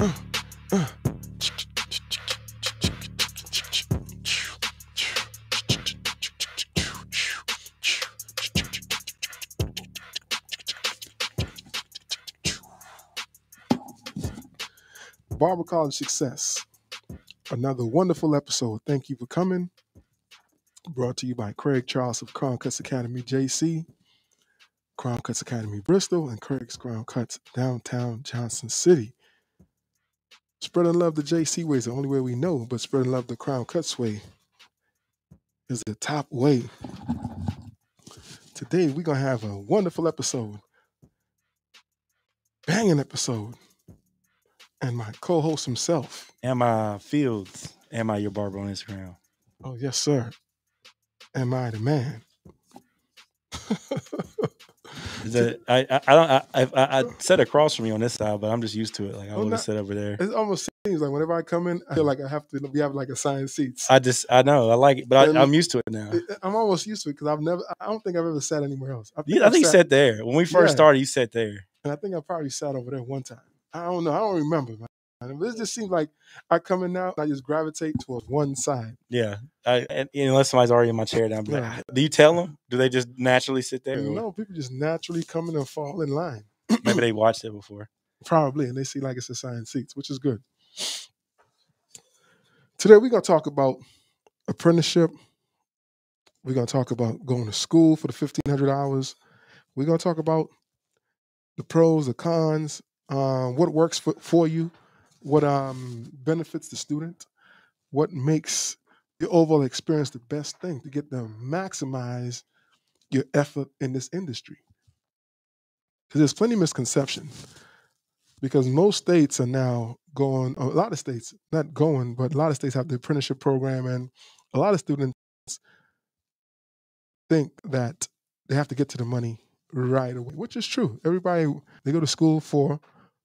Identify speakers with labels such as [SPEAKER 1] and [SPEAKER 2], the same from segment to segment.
[SPEAKER 1] Barber College Success. Another wonderful episode. Thank you for coming. Brought to you by Craig Charles of Crown Cutz Academy JC, Crown Cutz Academy Bristol, and Craig's Crown Cutz downtown Johnson City. Spreading love the JC way is the only way we know, but spreading love the Crown Cutz way is the top way. Today we're gonna have a wonderful episode, banging episode, and my co-host himself.
[SPEAKER 2] Ammi Fields? Ammi your barber on Instagram?
[SPEAKER 1] Oh yes, sir. Am I the man?
[SPEAKER 2] I, I don't I, I I sat across from you on this side, but I'm just used to it. Like I
[SPEAKER 1] Oh,
[SPEAKER 2] always sit over there.
[SPEAKER 1] It almost seems like whenever I come in, I feel like I have to. We have like assigned seats.
[SPEAKER 2] I just I know I like it, but
[SPEAKER 1] And-
[SPEAKER 2] I, I'm used to it now.
[SPEAKER 1] I'm almost used to it because I've never. I don't think I've ever sat anywhere else. I think,
[SPEAKER 2] You, I think you
[SPEAKER 1] sat,
[SPEAKER 2] sat there when we first
[SPEAKER 1] Yeah.
[SPEAKER 2] started. You sat there.
[SPEAKER 1] and I think I probably sat over there one time. I don't know. I don't remember. Man. It just seems like I come in now. I just gravitate towards one side.
[SPEAKER 2] Yeah, I, and, unless somebody's already in my chair, down. Like,
[SPEAKER 1] Yeah.
[SPEAKER 2] "Ah." do you tell them? Do they just naturally sit there? Or
[SPEAKER 1] people just naturally come in and fall in line.
[SPEAKER 2] Maybe they watched it before.
[SPEAKER 1] Probably, and they see like it's assigned seats, which is good. Today we're gonna talk about apprenticeship. We're gonna talk about going to school for the fifteen hundred hours. We're gonna talk about the pros, the cons, um, what works for, for you, what um, benefits the student, what makes the overall experience the best thing to get them maximize your effort in this industry. Because there's plenty of misconception. Because most states are now going, a lot of states, not going, but a lot of states have the apprenticeship program, and a lot of students think that they have to get to the money right away, which is true. Everybody they go to school for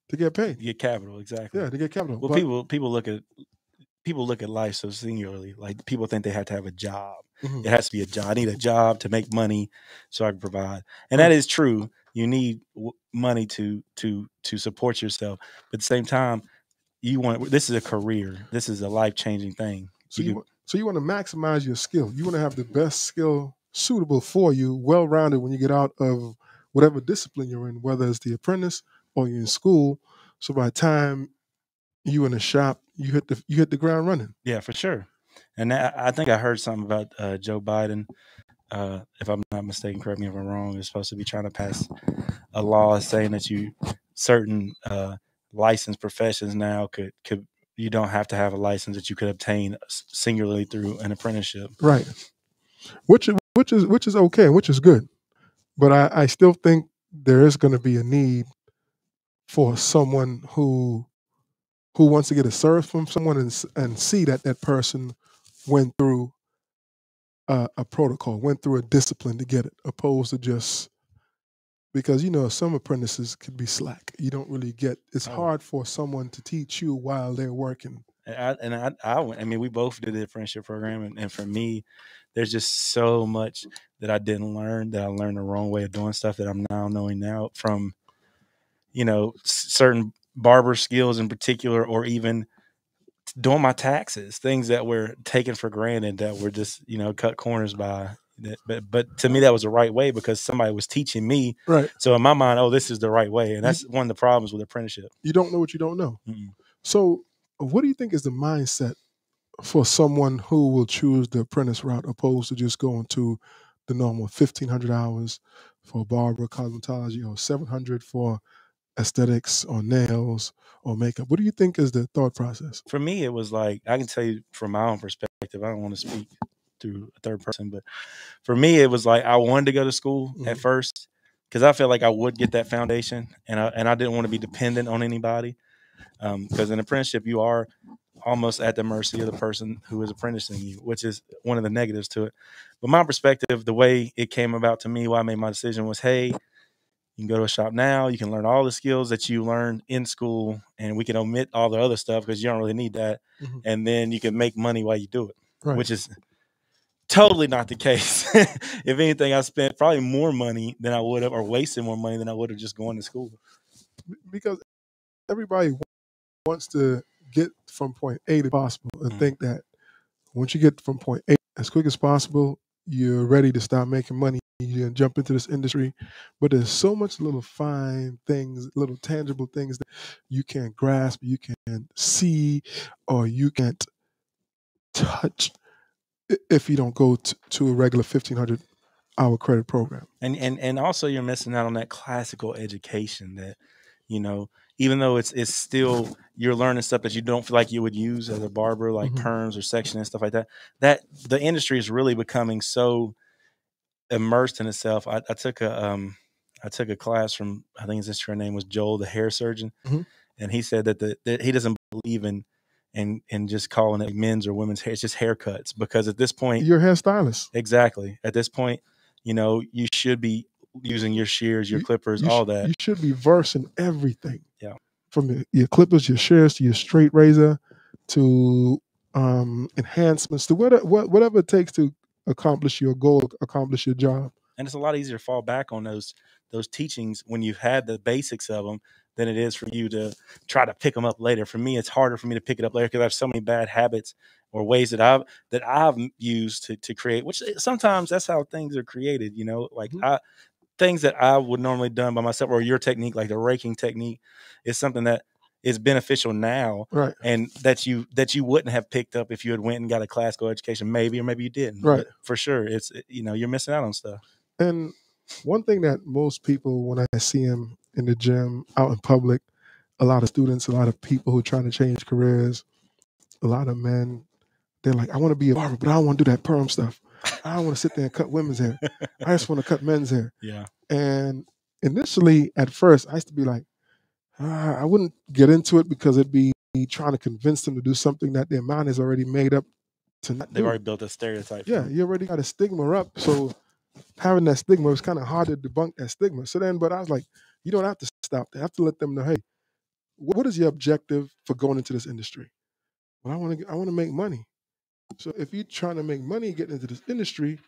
[SPEAKER 1] to get paid.
[SPEAKER 2] You get capital exactly.
[SPEAKER 1] Yeah, to get capital.
[SPEAKER 2] Well,
[SPEAKER 1] But-
[SPEAKER 2] people people look at people look at life so singularly. Like people think they have to have a job.
[SPEAKER 1] Mhm.
[SPEAKER 2] It has to be a job. I need a job to make money so I can provide, and that is true. You need w- money to to to support yourself, but at the same time, you want this is a career. This is a life changing thing.
[SPEAKER 1] So
[SPEAKER 2] You
[SPEAKER 1] you, so you want to maximize your skill. You want to have the best skill suitable for you, well rounded when you get out of whatever discipline you're in, whether it's the apprentice or you're in school. So by the time you in the shop, you hit the you hit the ground running.
[SPEAKER 2] Yeah, for sure. And I think I heard something about uh, Joe Biden. Uh, if I'm not mistaken, correct me if I'm wrong. Is supposed to be trying to pass a law saying that you certain uh, licensed professions now could could you don't have to have a license that you could obtain singularly through an apprenticeship.
[SPEAKER 1] Right. Which which is which is okay, which is good. But I, I still think there is going to be a need for someone who who wants to get a service from someone and and see that that person went through a, a protocol, went through a discipline to get it, opposed to just because you know some apprentices could be slack. You don't really get. It's
[SPEAKER 2] Oh.
[SPEAKER 1] hard for someone to teach you while they're working.
[SPEAKER 2] And I, and I, I, I mean, we both did the apprenticeship program, and, and for me, there's just so much that I didn't learn that I learned the wrong way of doing stuff that I'm now knowing now from, you know, certain barber skills in particular, or even doing my taxes, things that were taken for granted that were just, you know, cut corners by. But but to me that was the right way because somebody was teaching me.
[SPEAKER 1] Right.
[SPEAKER 2] So in my mind, oh, this is the right way, and that's one of the problems with apprenticeship.
[SPEAKER 1] You don't know what you don't know.
[SPEAKER 2] Mm-mm.
[SPEAKER 1] So, what do you think is the mindset for someone who will choose the apprentice route opposed to just going to the normal fifteen hundred hours for barber, cosmetology, or seven hundred for aesthetics or nails or makeup? What do you think is the thought process?
[SPEAKER 2] for me it was like i can tell you from my own perspective i don't want to speak through a third person but for me it was like i wanted to go to school at
[SPEAKER 1] Mhm.
[SPEAKER 2] first because i felt like i would get that foundation and i, and I didn't want to be dependent on anybody because in apprenticeship you are almost at the mercy of the person who is apprenticing you which is one of the negatives to it but my perspective the way it came about to me why i made my decision was hey you can go to a shop now you can learn all the skills that you learned in school and we can omit all the other stuff because you don't really need that
[SPEAKER 1] Mhm.
[SPEAKER 2] and then you can make money while you do it
[SPEAKER 1] Right.
[SPEAKER 2] which is totally not the case if anything i spent probably more money than i would have or wasted more money than i would have just going to school
[SPEAKER 1] because everybody wants to get from point A to possible and
[SPEAKER 2] Mhm.
[SPEAKER 1] think that once you get from point A as quick as possible, you're ready to start making money. You can jump into this industry, but there's so much little fine things, little tangible things that you can't grasp, you can't see, or you can't touch if you don't go t- to a regular 1500 hour credit program.
[SPEAKER 2] and and and also you're missing out on that classical education that you know even though it's it's still you're learning stuff that you don't feel like you would use as a barber like
[SPEAKER 1] Mhm.
[SPEAKER 2] perms or section and stuff like that that the industry is really becoming so immersed in itself i, I took a um i took a class from i think his instagram name was joel the hair surgeon
[SPEAKER 1] Mhm.
[SPEAKER 2] and he said that the that he doesn't believe in in in just calling it men's or women's hair it's just haircuts because at this point
[SPEAKER 1] You're a hairstylist.
[SPEAKER 2] Exactly. At this point, you know, you should be using your shears, your
[SPEAKER 1] You-
[SPEAKER 2] clippers,
[SPEAKER 1] you
[SPEAKER 2] all that.
[SPEAKER 1] You should be versed in everything.
[SPEAKER 2] Yeah.
[SPEAKER 1] From your, your clippers, your shears, to your straight razor, to um, enhancements, to whatever, whatever it takes to accomplish your goal, accomplish your job.
[SPEAKER 2] and it's a lot easier to fall back on those those teachings when you've had the basics of them than it is for you to try to pick them up later. For me, it's harder for me to pick it up later because I have so many bad habits or ways that I've that I've used to to create. Which eh, sometimes that's how things are created. You know, like
[SPEAKER 1] Mhm.
[SPEAKER 2] I things that I would normally done by myself or your technique, like the raking technique, is something that is beneficial now
[SPEAKER 1] Right.
[SPEAKER 2] and that you that you wouldn't have picked up if you had went and got a classical education maybe or maybe you didn't
[SPEAKER 1] Right.
[SPEAKER 2] But for sure it's you know you're missing out on stuff
[SPEAKER 1] And one thing that most people, when I see them in the gym, out in public, a lot of students, a lot of people who are trying to change careers, a lot of men, they're like, I want to be a barber, but I don't want to do that perm stuff. I don't want to sit there and cut women's hair. I just want to cut men's hair.
[SPEAKER 2] yeah
[SPEAKER 1] And initially, at first, I used to be like, ah, I wouldn't get into it because it'd be trying to convince them to do something that their mind is already made up to not
[SPEAKER 2] they've
[SPEAKER 1] do.
[SPEAKER 2] already built a stereotype
[SPEAKER 1] Yeah, you already got a stigma up. So having that stigma, it's kind of hard to debunk that stigma. So then, but I was like, you don't have to stop. They have to let them know, hey, what is your objective for going into this industry? Well, I want to, I want to make money. So if you're trying to make money getting into this industry,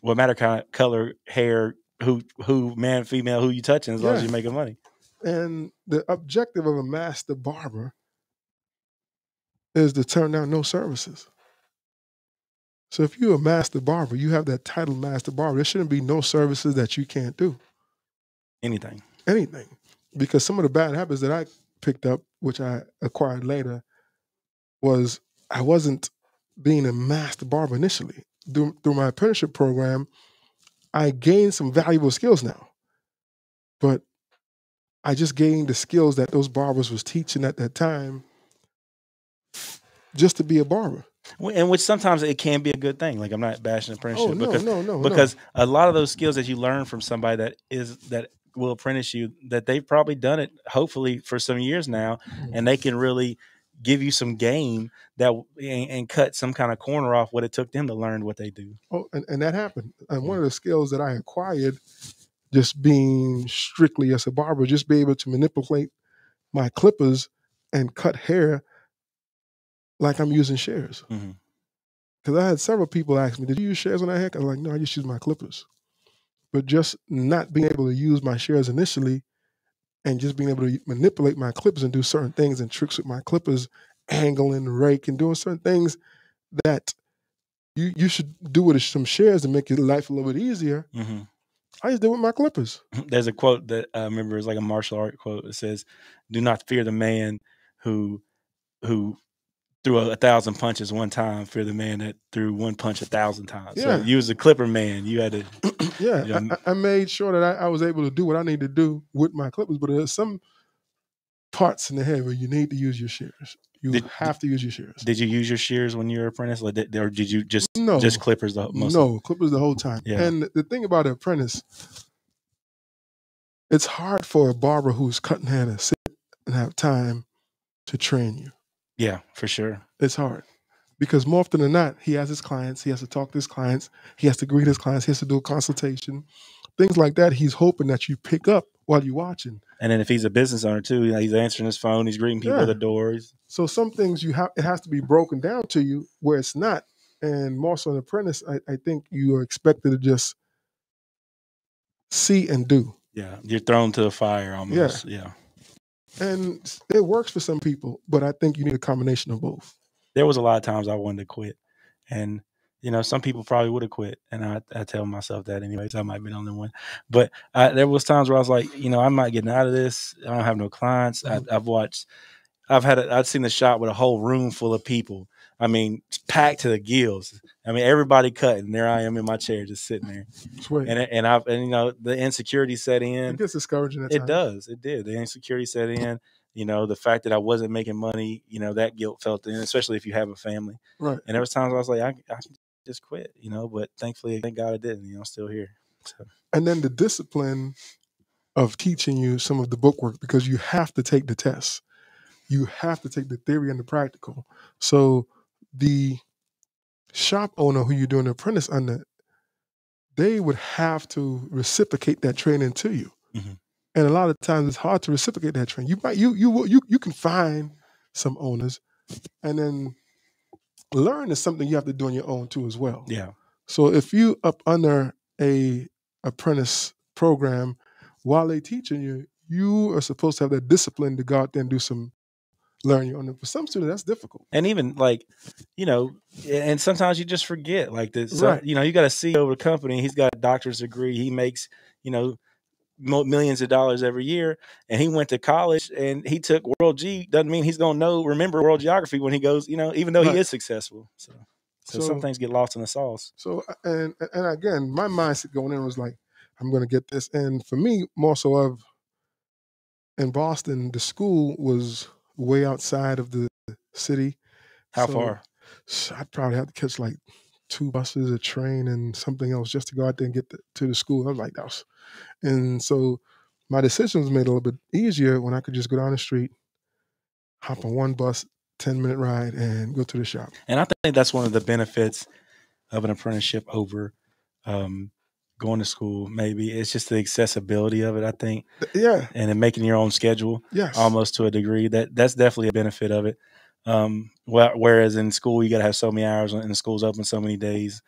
[SPEAKER 2] what matter kind of color hair who who man female who you touching as long as you're making money
[SPEAKER 1] and the objective of a master barber is to turn down no services. So if you're a master barber, you have that title master barber. There shouldn't be no services that you can't do.
[SPEAKER 2] anything
[SPEAKER 1] anything because some of the bad habits that I picked up, which I acquired later, was I wasn't being a master barber initially. Through, through my apprenticeship program, I gained some valuable skills now, but I just gained the skills that those barbers was teaching at that time, just to be a barber.
[SPEAKER 2] And which sometimes it can be a good thing like i'm not bashing apprenticeship
[SPEAKER 1] Oh no,
[SPEAKER 2] because
[SPEAKER 1] no, no,
[SPEAKER 2] because a lot of those skills that you learn from somebody that is that will apprentice you that they've probably done it hopefully for some years now
[SPEAKER 1] Mm-hmm.
[SPEAKER 2] and they can really give you some game that and, and cut some kind of corner off what it took them to learn what they do
[SPEAKER 1] Oh, and, and that happened. And one of the skills that I acquired, just being strictly as a barber, just be able to manipulate my clippers and cut hair like I'm using shears.
[SPEAKER 2] Mhm.
[SPEAKER 1] Because I had several people ask me, "Did you use shears on that hair?" I was like, "No, I just use my clippers." But just not being able to use my shears initially, and just being able to manipulate my clippers and do certain things and tricks with my clippers, angling, rake, and doing certain things that you you should do with some shares to make your life a little bit easier.
[SPEAKER 2] hmm
[SPEAKER 1] I just did with my clippers.
[SPEAKER 2] there's a quote that I remember is like a martial art quote. It says, "Do not fear the man who who threw a, a thousand punches one time. Fear the man that threw one punch a thousand times."
[SPEAKER 1] Yeah.
[SPEAKER 2] So you was a clipper man. You had to.
[SPEAKER 1] yeah,
[SPEAKER 2] Yeah.
[SPEAKER 1] I- I, I made sure that I, I was able to do what I need to do with my clippers. But there's some parts in the head where you need to use your shears. You
[SPEAKER 2] Did-
[SPEAKER 1] have to use your shears.
[SPEAKER 2] Did you use your shears when you were apprentice, or did, or did you just
[SPEAKER 1] no,
[SPEAKER 2] just clippers the most?
[SPEAKER 1] no clippers the whole time.
[SPEAKER 2] Yeah.
[SPEAKER 1] And the thing about an apprentice, it's hard for a barber who's cutting hair to sit and have time to train you.
[SPEAKER 2] Yeah, for sure.
[SPEAKER 1] It's hard because more often than not, he has his clients. He has to talk to his clients. He has to greet his clients. He has to do a consultation, things like that. He's hoping that you pick up while you're watching.
[SPEAKER 2] And then if he's a business owner too, you know, he's answering his phone, he's greeting people
[SPEAKER 1] Yeah.
[SPEAKER 2] at the doors.
[SPEAKER 1] So some things you have it has to be broken down to you where it's not. And more so an apprentice, I, I think you are expected to just see and do.
[SPEAKER 2] yeah, you're thrown to the fire almost. Yeah.
[SPEAKER 1] and it works for some people, but I think you need a combination of both.
[SPEAKER 2] There was a lot of times I wanted to quit, and you know, some people probably would have quit, and I, I tell myself that anyways. I might have been the only one, but I, there was times where I was like, you know, I'm not getting out of this. I don't have no clients. I, mm-hmm. I've watched, I've had, a, I've seen the shot with a whole room full of people. I mean, packed to the gills. I mean, everybody cutting. There I am in my chair, just sitting there,
[SPEAKER 1] Swear.
[SPEAKER 2] and and I've and you know the insecurity set in.
[SPEAKER 1] it gets discouraging at
[SPEAKER 2] It
[SPEAKER 1] times.
[SPEAKER 2] does. It did. The insecurity set in. You know, the fact that I wasn't making money. You know, that guilt felt in, especially if you have a family.
[SPEAKER 1] Right.
[SPEAKER 2] And there was times I was like, I, I just quit. You know, but thankfully, thank God I didn't. You know, I'm still here. So
[SPEAKER 1] and then the discipline of teaching you some of the bookwork because you have to take the tests you have to take the theory and the practical so the shop owner who you're doing the apprentice under they would have to reciprocate that training to you
[SPEAKER 2] Mhm.
[SPEAKER 1] and a lot of times it's hard to reciprocate that training you might you you will- you, you can find some owners and then learn is something you have to do on your own too as well
[SPEAKER 2] yeah,
[SPEAKER 1] so if you up under a apprentice program while they teaching you, you are supposed to have that discipline to go out there and do some learning on it. For some students, that's difficult.
[SPEAKER 2] and even like, you know, and sometimes you just forget. Like this,
[SPEAKER 1] Right.
[SPEAKER 2] you know, you got a CEO of a company. He's got a doctor's degree. He makes, you know. Millions of dollars every year, and he went to college and he took world G. Doesn't mean he's gonna know remember world geography when he goes. You know, even though
[SPEAKER 1] Right.
[SPEAKER 2] he is successful. So, so, some things get lost in the sauce.
[SPEAKER 1] So uh, and and again, my mindset going in was like, I'm going to get this. And for me, more so of in Boston, the school was way outside of the city.
[SPEAKER 2] How
[SPEAKER 1] So,
[SPEAKER 2] far?
[SPEAKER 1] I'd probably have to catch like two buses, a train, and something else just to go out there and get the, to the school. I was like, that was, and so my decision was made a little bit easier when I could just go down the street, hop on one bus, ten minute ride, and go to the shop.
[SPEAKER 2] And I think that's one of the benefits of an apprenticeship over um, going to school. Maybe it's just the accessibility of it. I think,
[SPEAKER 1] Yeah,
[SPEAKER 2] and then making your own schedule
[SPEAKER 1] yes,
[SPEAKER 2] almost to a degree. That that's definitely a benefit of it. Um, whereas in school, you got to have so many hours, and the school's open so many days.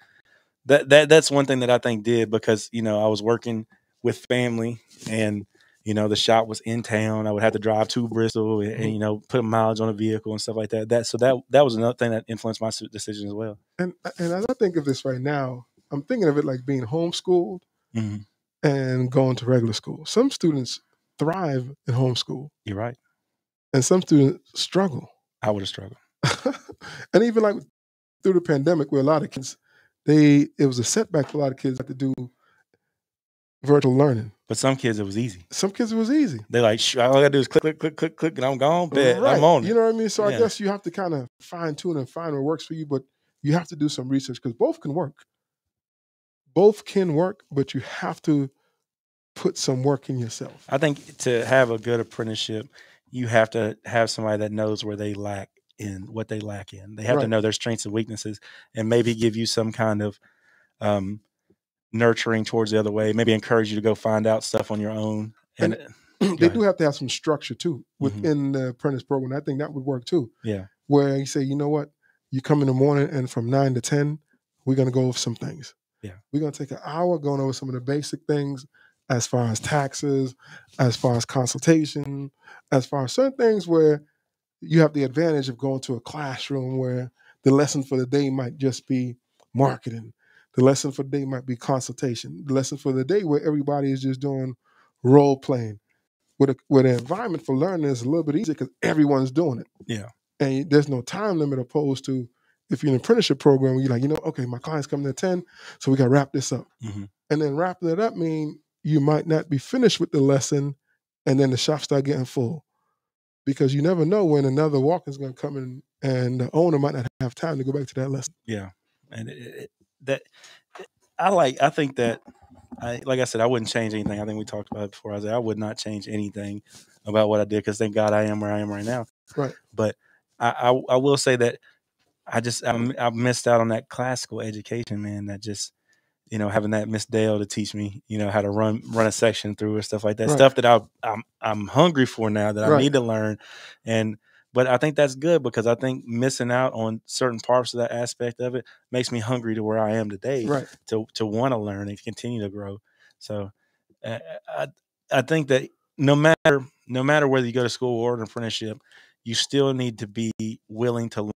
[SPEAKER 2] That that that's one thing that I think did because you know I was working with family and. You know, the shop was in town. I would have to drive to Bristol and, and, you know put mileage on a vehicle and stuff like that. That so that that was another thing that influenced my decision as well.
[SPEAKER 1] and and as I think of this right now, I'm thinking of it like being homeschooled
[SPEAKER 2] Mhm.
[SPEAKER 1] and going to regular school. Some students thrive in homeschool,
[SPEAKER 2] You're right.
[SPEAKER 1] and some students struggle.
[SPEAKER 2] I would have struggled.
[SPEAKER 1] and even like through the pandemic, where a lot of kids, they it was a setback for a lot of kids had to do virtual learning.
[SPEAKER 2] But some kids, it was easy.
[SPEAKER 1] Some kids it was easy.
[SPEAKER 2] They like, "Sh- all I gotta do is click, click, click, click, click, and I'm gone. Bet
[SPEAKER 1] Right.
[SPEAKER 2] I'm on It.
[SPEAKER 1] You know what I mean? So I guess you have to kind of fine tune and find what works for you, but you have to do some research because both can work. Both can work, but you have to put some work in yourself.
[SPEAKER 2] I think to have a good apprenticeship, you have to have somebody that knows where they lack in what they lack in. They have to know their strengths and weaknesses, and maybe give you some kind of um, nurturing towards the other way. Maybe encourage you to go find out stuff on your own. And,
[SPEAKER 1] they do have to have some structure too
[SPEAKER 2] Mhm.
[SPEAKER 1] within the apprentice program. I think that would work too.
[SPEAKER 2] yeah,
[SPEAKER 1] where you say, you know what, you come in the morning and from nine to ten, we're gonna go over some things.
[SPEAKER 2] Yeah.
[SPEAKER 1] We're gonna take an hour going over some of the basic things as far as taxes, as far as consultation, as far as certain things where you have the advantage of going to a classroom where the lesson for the day might just be marketing. The lesson for the day might be consultation. The lesson for the day where everybody is just doing role playing. Where the, where the environment for learning is a little bit easier because everyone's doing it
[SPEAKER 2] yeah,
[SPEAKER 1] and there's no time limit opposed to if you're in an apprenticeship program you're like you know okay my client's coming at 10 so we got to wrap this up
[SPEAKER 2] Mhm.
[SPEAKER 1] and then wrapping it up mean you might not be finished with the lesson and then the shop start getting full because you never know when another walk-in's going to come in and the owner might not have time to go back to that lesson
[SPEAKER 2] yeah. And it, it, that I like. I think that. I, like I said, I wouldn't change anything. I think we talked about it before. I said I would not change anything about what I did because thank God I am where I am right now.
[SPEAKER 1] Right.
[SPEAKER 2] But I, I, I will say that I just I, I missed out on that classical education, man. That just you know having that Miss Dale to teach me, you know, how to run run a section through or stuff like that.
[SPEAKER 1] Right.
[SPEAKER 2] Stuff that I I'm I'm hungry for now that I
[SPEAKER 1] Right.
[SPEAKER 2] need to learn, and but I think that's good because I think missing out on certain parts of that aspect of it makes me hungry to where I am today
[SPEAKER 1] right
[SPEAKER 2] to to want to learn and continue to grow. So uh, I I think that no matter no matter whether you go to school or an apprenticeship, you still need to be willing to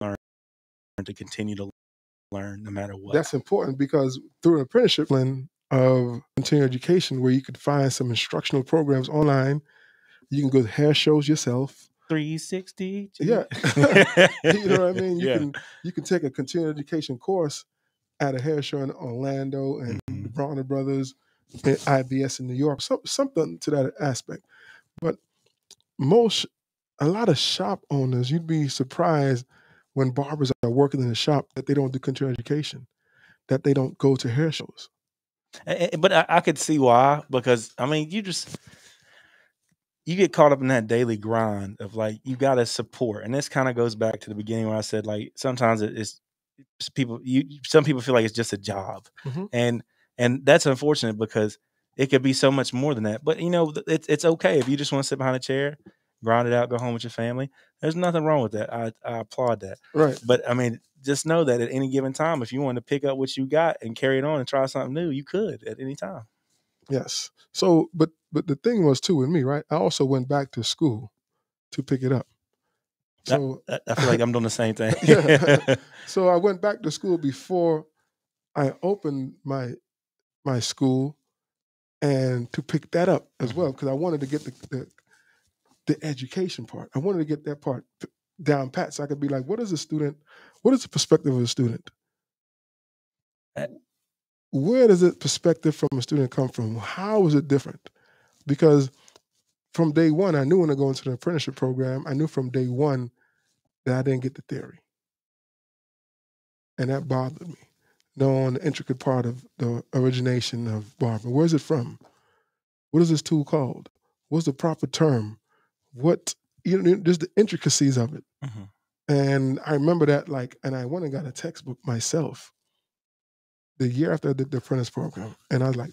[SPEAKER 2] learn to continue to learn no matter what.
[SPEAKER 1] That's important because through an apprenticeship of continuing education where you could find some instructional programs online, you can go to hair shows yourself.
[SPEAKER 2] 360.
[SPEAKER 1] Yeah. you know what I mean? You
[SPEAKER 2] Yeah.
[SPEAKER 1] can you can take a continuing education course at a hair show in Orlando and the
[SPEAKER 2] Mhm.
[SPEAKER 1] Bronner Brothers and IBS in New York, some, something to that aspect. But most, a lot of shop owners, you'd be surprised when barbers are working in the shop that they don't do continuing education, that they don't go to hair shows.
[SPEAKER 2] A- a- But I, I could see why because I mean you just you get caught up in that daily grind of like you got to support, and this kind of goes back to the beginning where I said like sometimes it's, people you some people feel like it's just a job,
[SPEAKER 1] Mhm.
[SPEAKER 2] and and that's unfortunate because it could be so much more than that. But you know it's it's okay if you just want to sit behind a chair, grind it out, go home with your family. There's nothing wrong with that. I, I applaud that.
[SPEAKER 1] Right.
[SPEAKER 2] But I mean, just know that at any given time, if you want to pick up what you got and carry it on and try something new, you could at any time.
[SPEAKER 1] Yes. So, but but the thing was too with me, right? I also went back to school to pick it up. So
[SPEAKER 2] I I feel like I'm doing the same thing.
[SPEAKER 1] Yeah. so I went back to school before I opened my my school and to pick that up as mm-hmm. well because I wanted to get the, the the education part. I wanted to get that part down pat so I could be like, what is a student? What is the perspective of a student?
[SPEAKER 2] Eh,
[SPEAKER 1] Where does the perspective from a student come from? How is it different? Because from day one, I knew when I go into the apprenticeship program, I knew from day one that I didn't get the theory. And that bothered me, knowing the intricate part of the origination of barbering. Where's it from? What is this tool called? What's the proper term? What, you know, just the intricacies of it.
[SPEAKER 2] Mhm.
[SPEAKER 1] And I remember that, like, and I went and got a textbook myself the year after I did the apprentice program. And I was like,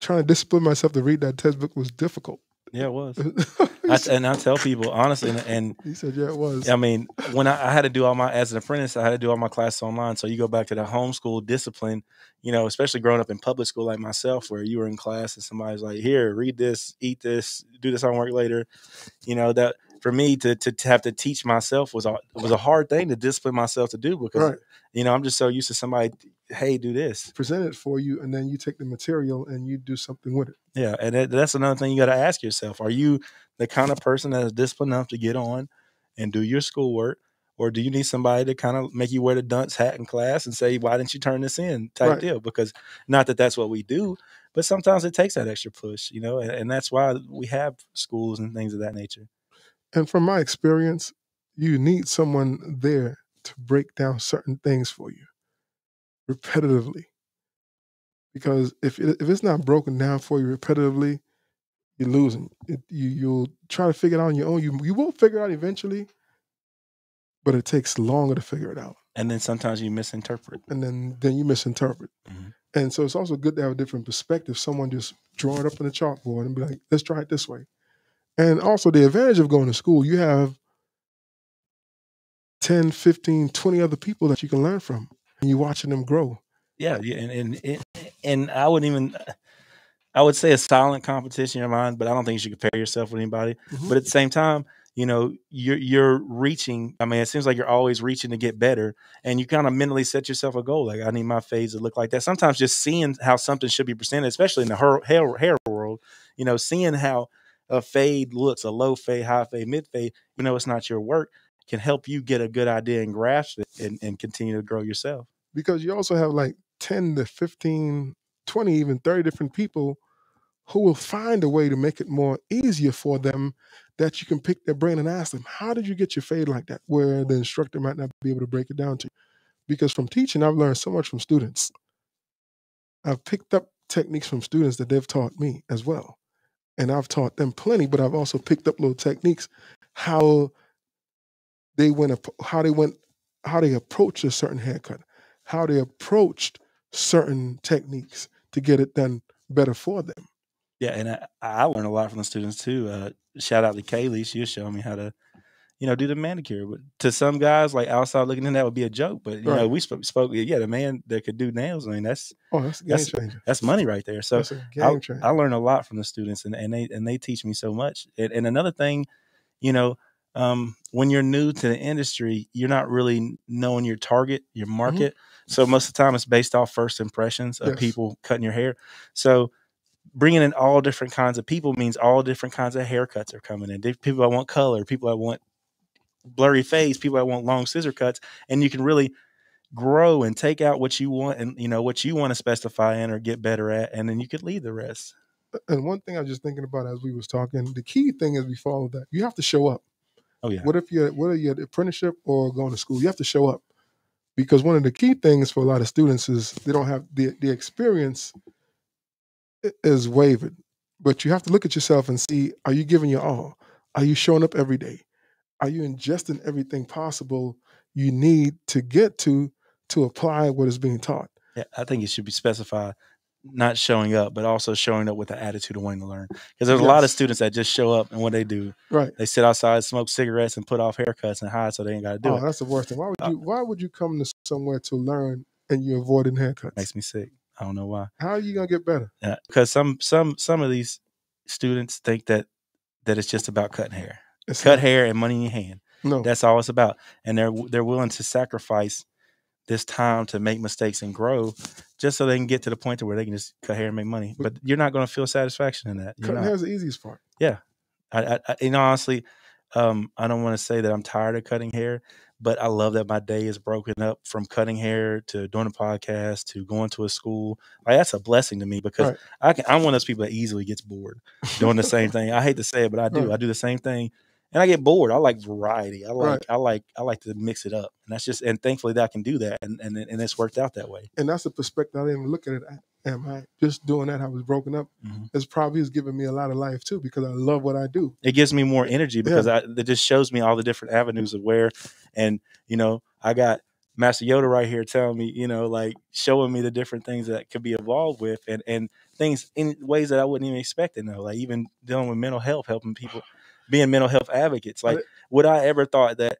[SPEAKER 1] trying to discipline myself to read that textbook was difficult.
[SPEAKER 2] Yeah, it was. I, and I tell people honestly, and, and
[SPEAKER 1] he said, yeah, it was.
[SPEAKER 2] I mean, when I, I had to do all my as an apprentice, I had to do all my classes online. So you go back to the homeschool discipline, you know, especially growing up in public school like myself, where you were in class and somebody's like, "Here, read this, eat this, do this homework later." You know that for me to to, to have to teach myself was a was a hard thing to discipline myself to do because
[SPEAKER 1] Right.
[SPEAKER 2] you know I'm just so used to somebody, hey, do this.
[SPEAKER 1] Present it for you, and then you take the material and you do something with it.
[SPEAKER 2] Yeah, and that, that's another thing you got to ask yourself: Are you the kind of person that is disciplined enough to get on and do your schoolwork, or do you need somebody to kind of make you wear the dunce hat in class and say, "Why didn't you turn this in?" type
[SPEAKER 1] Right.
[SPEAKER 2] deal? Because not that that's what we do, but sometimes it takes that extra push, you know, and, and that's why we have schools and things of that nature.
[SPEAKER 1] And from my experience, you need someone there to break down certain things for you repetitively. Because if it, if it's not broken down for you repetitively, you're losing. It, you you'll try to figure it out on your own. You you will figure it out eventually, but it takes longer to figure it out,
[SPEAKER 2] And then sometimes you misinterpret.
[SPEAKER 1] and then then you misinterpret.
[SPEAKER 2] Mhm.
[SPEAKER 1] And so it's also good to have a different perspective. Someone just draw it up on the chalkboard and be like, let's try it this way. And also the advantage of going to school, you have 10, 15, 20 other people that you can learn from. And you're watching them grow.
[SPEAKER 2] Yeah, yeah, and and and, I wouldn't even. I would say a silent competition in your mind, but I don't think you should compare yourself with anybody.
[SPEAKER 1] Mhm.
[SPEAKER 2] But at the same time, you know, you're you're reaching. I mean, it seems like you're always reaching to get better, and you kind of mentally set yourself a goal. Like, I need my fades to look like that. Sometimes just seeing how something should be presented, especially in the hair hair, hair world, you know, seeing how a fade looks, a low fade, high fade, mid fade, you know, it's not your work, can help you get a good idea and grasp it, and, and continue to grow yourself.
[SPEAKER 1] Because you also have like 10 to 15, 20, even 30 different people who will find a way to make it more easier for them that you can pick their brain and ask them, how did you get your fade like that? Where the instructor might not be able to break it down to you. Because from teaching, I've learned so much from students. I've picked up techniques from students that they've taught me as well. And I've taught them plenty, but I've also picked up little techniques, how they went, how they went, how they approached a certain haircut, how they approached certain techniques to get it done better for them.
[SPEAKER 2] Yeah, and I, I learned a lot from the students too. Uh, shout out to Kaylee; she was showing me how to, you know, do the manicure. But to some guys, like outside looking in, that would be a joke. But you
[SPEAKER 1] Right.
[SPEAKER 2] know, we spoke, spoke. Yeah, the man that could do nails. I mean, that's
[SPEAKER 1] Oh, that's a game
[SPEAKER 2] That's- that's money right there. So
[SPEAKER 1] that's a game
[SPEAKER 2] I,
[SPEAKER 1] changer.
[SPEAKER 2] I learn a lot from the students, and, and they and they teach me so much. And, and another thing, you know, um, when you're new to the industry, you're not really knowing your target, your market. So most of the time, it's based off first impressions of
[SPEAKER 1] Mm-hmm. Yes.
[SPEAKER 2] people cutting your hair. So bringing in all different kinds of people means all different kinds of haircuts are coming in. People that want color, people that want blurry face, people that want long scissor cuts, and you can really grow and take out what you want and you know what you want to specify in or get better at, and then you could leave the rest.
[SPEAKER 1] and one thing I was just thinking about as we was talking, the key thing is we follow that. You have to show up.
[SPEAKER 2] Oh yeah,
[SPEAKER 1] What if you're whether you're at apprenticeship or going to school, you have to show up. Because one of the key things for a lot of students is they don't have the the experience is wavered. But you have to look at yourself and see, are you giving your all? Are you showing up every day? Are you ingesting everything possible you need to get to to apply what is being taught?
[SPEAKER 2] Yeah, I think it should be specified not showing up, but also showing up with the attitude of wanting to learn. Because there's a lot of students that just show up and what they do,
[SPEAKER 1] Right.
[SPEAKER 2] they sit outside, smoke cigarettes, and put off haircuts and hide so they ain't got to do
[SPEAKER 1] Oh,
[SPEAKER 2] it.
[SPEAKER 1] that's the worst thing. Why would
[SPEAKER 2] Uh,
[SPEAKER 1] you why would you come to somewhere to learn and you're avoiding haircuts?
[SPEAKER 2] Makes me sick. I don't know why.
[SPEAKER 1] How are you gonna get better?
[SPEAKER 2] Yeah, because some some some of these students think that that it's just about cutting hair,
[SPEAKER 1] It's
[SPEAKER 2] cut
[SPEAKER 1] not-
[SPEAKER 2] hair and money in your hand.
[SPEAKER 1] No.
[SPEAKER 2] That's all it's about, and they're they're willing to sacrifice this time to make mistakes and grow, just so they can get to the point to where they can just cut hair and make money. But you're not going to feel satisfaction in that. You're
[SPEAKER 1] Cutting hair is the easiest part.
[SPEAKER 2] I, I, I you know, honestly, um, I don't want to say that I'm tired of cutting hair, but I love that my day is broken up from cutting hair to doing a podcast to going to a school. Like that's a blessing to me because
[SPEAKER 1] Right.
[SPEAKER 2] I can. I'm one of those people that easily gets bored doing the same thing. I hate to say it, but I do.
[SPEAKER 1] Right.
[SPEAKER 2] I do the same thing, and I get bored. I like variety. I like.
[SPEAKER 1] Right.
[SPEAKER 2] I like. I like to mix it up, and that's just. And thankfully, that I can do that, and and and it's worked out that way.
[SPEAKER 1] and that's the perspective I didn't even look at it. at. Am I just doing that? I was broken up.
[SPEAKER 2] Mhm.
[SPEAKER 1] It's probably has given me a lot of life too because I love what I do.
[SPEAKER 2] it gives me more energy because I, it just shows me all the different avenues of where, and you know, I got Master Yoda right here telling me, you know, like showing me the different things that could be involved with, and and things in ways that I wouldn't even expect to know, like even dealing with mental health, helping people, being mental health advocates. Like, would I ever thought that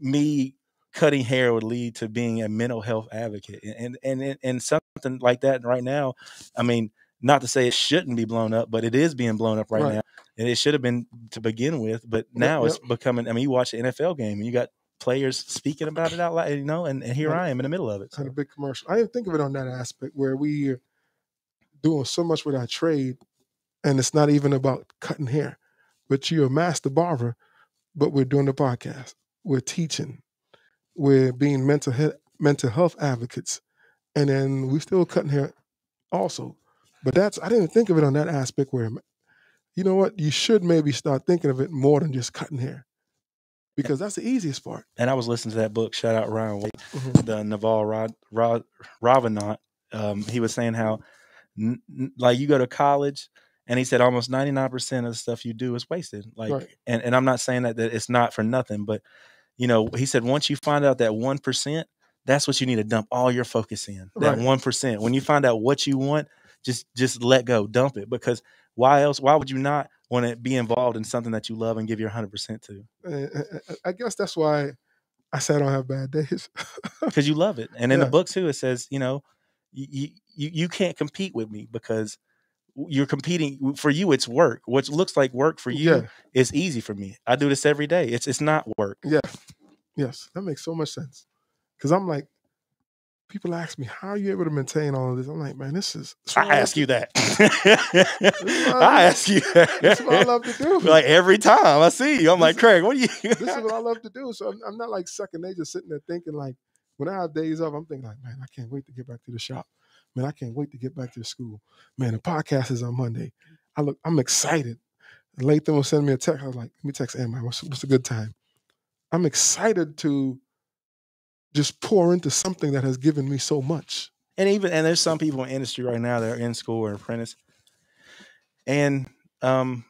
[SPEAKER 2] me cutting hair would lead to being a mental health advocate, and and and, and something like that right now, I mean. Not to say it shouldn't be blown up, but it is being blown up right,
[SPEAKER 1] Right.
[SPEAKER 2] now and it should have been to begin with, but
[SPEAKER 1] Yep,
[SPEAKER 2] now it's
[SPEAKER 1] yep.
[SPEAKER 2] becoming. I mean, you watch an NFL game and you got players speaking about it out loud, you know, and, and here. I am in the middle of it.
[SPEAKER 1] Had a big commercial. I didn't think of it on that aspect where we are doing so much with our trade, and it's not even about cutting hair. But you're a master barber, but we're doing the podcast. We're teaching. We're being mental health mental health advocates, and then we're still cutting hair also. But that's I didn't think of it on that aspect where, you know what, you should maybe start thinking of it more than just cutting hair, because that's the easiest part.
[SPEAKER 2] and I was listening to that book. Shout out Ryan White,
[SPEAKER 1] Mhm.
[SPEAKER 2] the Naval Rod, Rod, Ravenant. Um, he was saying how, n- n- like, you go to college, and he said almost ninety nine percent of the stuff you do is wasted. Like,
[SPEAKER 1] Right.
[SPEAKER 2] and and I'm not saying that that it's not for nothing, but you know, he said once you find out that one percent, that's what you need to dump all your focus in. That
[SPEAKER 1] Right.
[SPEAKER 2] one percent. When you find out what you want, just just let go, dump it. Because why else? Why would you not want to be involved in something that you love and give your hundred percent to?
[SPEAKER 1] I guess that's why I say I don't have bad days.
[SPEAKER 2] Because you love it. And in the book too, it says, you know, you you you can't compete with me because you're competing for you. It's work. What looks like work for you
[SPEAKER 1] yeah,
[SPEAKER 2] is easy for me. I do this every day. It's it's not work.
[SPEAKER 1] yeah, yes, that makes so much sense. Because I'm like, people ask me, how are you able to maintain all of this? I'm like, man, this is. this is
[SPEAKER 2] I ask you that.
[SPEAKER 1] I
[SPEAKER 2] I ask you
[SPEAKER 1] This is what I love to do.
[SPEAKER 2] like every time I see you, I'm like, Craig, what are you?
[SPEAKER 1] this is what I love to do. So I'm, I'm not like second nature sitting there thinking like, when I have days off, I'm thinking like, man, I can't wait to get back to the shop. Man, I can't wait to get back to school. Man, the podcast is on Monday. I look, I'm excited. And Latham will send me a text. I was like, let me text Emma. What's, what's a good time? I'm excited to just pour into something that has given me so much.
[SPEAKER 2] and even and there's some people in industry right now that are in school or apprentice and um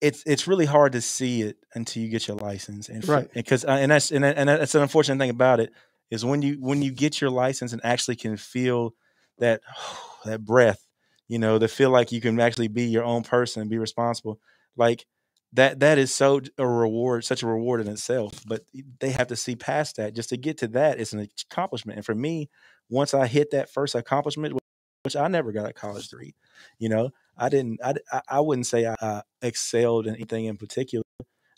[SPEAKER 2] it's it's really hard to see it until you get your license and
[SPEAKER 1] Right.
[SPEAKER 2] because and that's and, and that's an unfortunate thing about it is when you when you get your license and actually can feel that that breath you know to feel like you can actually be your own person and be responsible like that that is so a reward, such a reward in itself. But they have to see past that. Just to get to that is an accomplishment. And for me, once I hit that first accomplishment, which I never got a college degree, you know, I didn't. I I wouldn't say I excelled in anything in particular.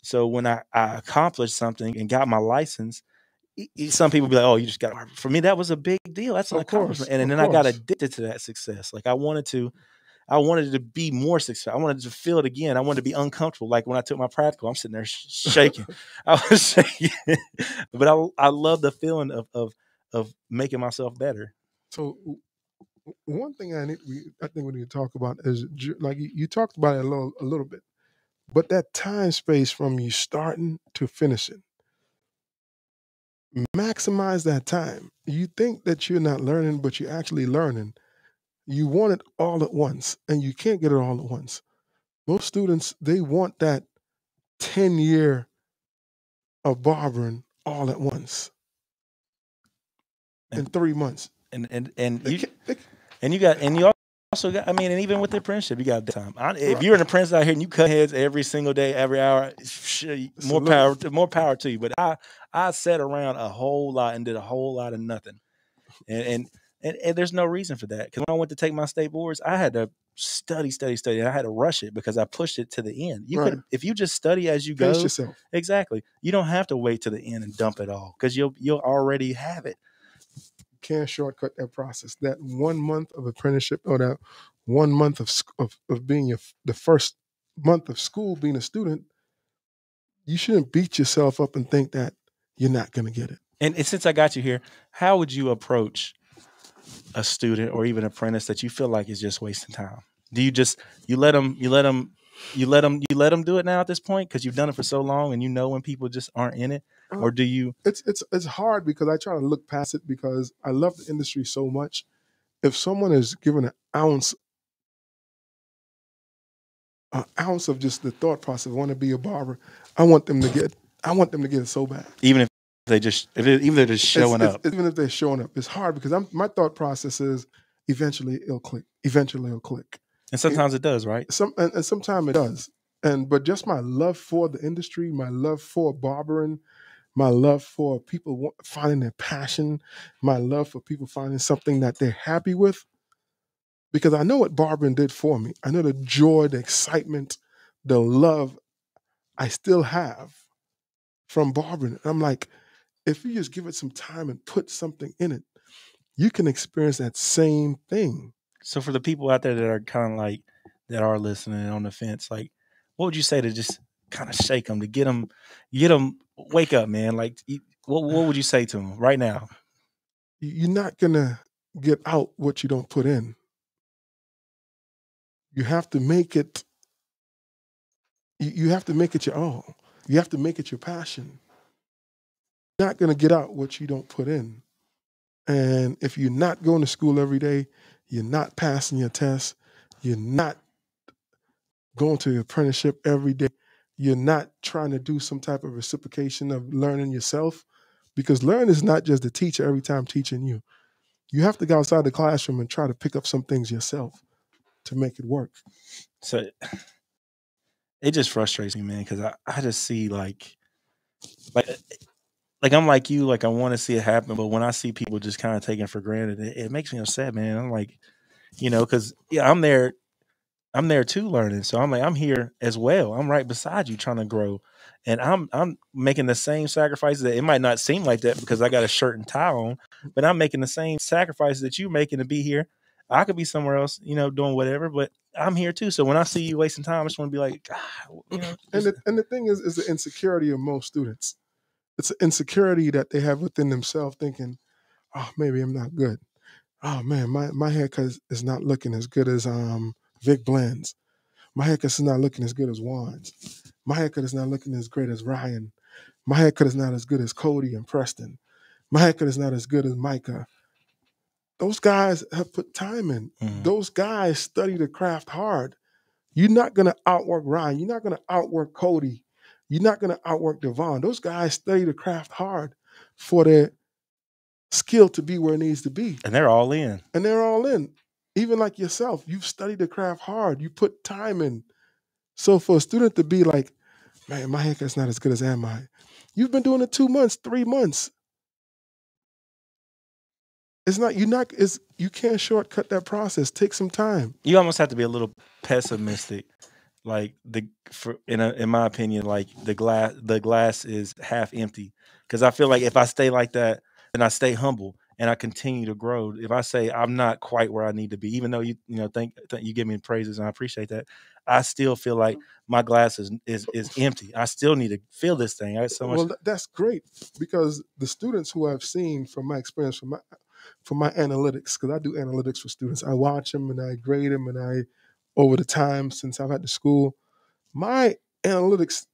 [SPEAKER 2] So when I, I accomplished something and got my license, some people be like, "Oh, you just got." For me, that was a big deal. That's an of accomplishment. Course, and, and then course. I got addicted to that success. Like I wanted to, I wanted to be more successful. I wanted to feel it again. I wanted to be uncomfortable. Like when I took my practical, I'm sitting there shaking. I was shaking, but I I love the feeling of of of making myself better.
[SPEAKER 1] So one thing I need, we, I think we need to talk about is like you, you talked about it a little a little bit, but that time space from you starting to finishing maximize that time. You think that you're not learning, but you're actually learning. You want it all at once and you can't get it all at once. Most students they want that 10 year of barbering all at once. In three months.
[SPEAKER 2] And and and you they, and you got and you also got i mean and even with the apprenticeship you got the time I, if you're an apprentice out here and you cut heads every single day every hour more power more power to you but i i sat around a whole lot and did a whole lot of nothing and and and, and there's no reason for that. Because when I went to take my state boards, I had to study, study, study. And I had to rush it because I pushed it to the end. You right. could, if you just study as you Pace go, yourself. exactly. You don't have to wait to the end and dump it all because you'll you'll already have it.
[SPEAKER 1] Can't shortcut that process. That one month of apprenticeship or that one month of of, of being your, the first month of school being a student, you shouldn't beat yourself up and think that you're not going to get it.
[SPEAKER 2] And, and since I got you here, how would you approach a student or even apprentice that you feel like is just wasting time? Do you just you let them you let them you let them you let them do it now at this point because you've done it for so long and you know when people just aren't in it, or uh, do you?
[SPEAKER 1] It's it's it's hard because I try to look past it because I love the industry so much. If someone is given an ounce an ounce of just the thought process, want to be a barber, I want them to get I want them to get it so bad.
[SPEAKER 2] Even if they just if it, even if they're just showing
[SPEAKER 1] it's,
[SPEAKER 2] up.
[SPEAKER 1] It's, even if they're showing up, it's hard because I'm my thought process is eventually it'll click. Eventually it'll click.
[SPEAKER 2] And sometimes it, it does, right?
[SPEAKER 1] Some and, and sometimes it does. And but just my love for the industry, my love for barbering, my love for people finding their passion, my love for people finding something that they're happy with. Because I know what barbering did for me. I know the joy, the excitement, the love I still have from barbering. And I'm like, if you just give it some time and put something in it, you can experience that same thing.
[SPEAKER 2] So for the people out there that are kind of like that are listening on the fence, like what would you say to just kind of shake them to get them, get them wake up, man? Like what what would you say to them right now?
[SPEAKER 1] You're not gonna get out what you don't put in. You have to make it. You have to make it your own. You have to make it your passion You're not to get out what you don't put in. And if you're not going to school every day, you're not passing your tests, you're not going to your apprenticeship every day, you're not trying to do some type of reciprocation of learning yourself, because learning is not just the teacher every time teaching you. You have to go outside the classroom and try to pick up some things yourself to make it work.
[SPEAKER 2] So it just frustrates me, man, because I, I just see like like like I'm like you, like I want to see it happen, but when I see people just kind of taking for granted, it, it makes me upset, man. I'm like, you know, because yeah, I'm there, I'm there too learning. So I'm like, I'm here as well. I'm right beside you trying to grow, and I'm I'm making the same sacrifices. That it might not seem like that because I got a shirt and tie on, but I'm making the same sacrifices that you're making to be here. I could be somewhere else, you know, doing whatever, but I'm here too. So when I see you wasting time, I just want to be like, you know.
[SPEAKER 1] And the, and the thing is, is the insecurity of most students it's an insecurity that they have within themselves thinking, oh, maybe I'm not good. Oh man, my, my haircut is not looking as good as um Vic Blends. My haircut is not looking as good as Juan's. My haircut is not looking as great as Ryan. My haircut is not as good as Cody and Preston. My haircut is not as good as Micah. Those guys have put time in. Mm-hmm. Those guys study the craft hard. You're not gonna outwork Ryan. You're not gonna outwork Cody you're not going to outwork Devon. Those guys study the craft hard for their skill to be where it needs to be.
[SPEAKER 2] And they're all in.
[SPEAKER 1] And they're all in. Even like yourself, you've studied the craft hard. You put time in. So for a student to be like, man, my haircut's not as good as Ammi. You've been doing it two months, three months. It's not you're not it's you can't shortcut that process. Take some time.
[SPEAKER 2] You almost have to be a little pessimistic. Like the for in a, in my opinion, like the glass the glass is half empty. Because I feel like if I stay like that, and I stay humble and I continue to grow. If I say I'm not quite where I need to be, even though you you know think, think you give me praises and I appreciate that, I still feel like mm-hmm. my glass is is, is empty. I still need to fill this thing. I so much.
[SPEAKER 1] Well, that's great because the students who I've seen from my experience from my from my analytics, because I do analytics for students, I watch them and I grade them and I over the time since I've had to school, my analytics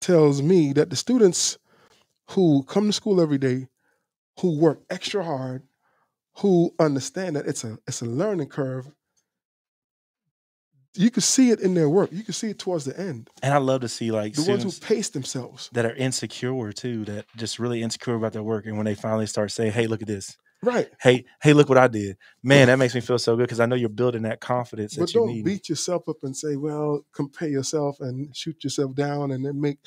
[SPEAKER 1] tells me that the students who come to school every day, who work extra hard, who understand that it's a it's a learning curve, you can see it in their work. You can see it towards the end.
[SPEAKER 2] and I love to see like
[SPEAKER 1] The ones who pace themselves.
[SPEAKER 2] that are insecure too, that just really insecure about their work, and when they finally start saying, "Hey, look at this,"
[SPEAKER 1] Right.
[SPEAKER 2] hey, hey, look what I did, man, that makes me feel so good because I know you're building that confidence
[SPEAKER 1] But
[SPEAKER 2] that you
[SPEAKER 1] don't
[SPEAKER 2] need.
[SPEAKER 1] beat yourself up and say, well, compare yourself and shoot yourself down and then make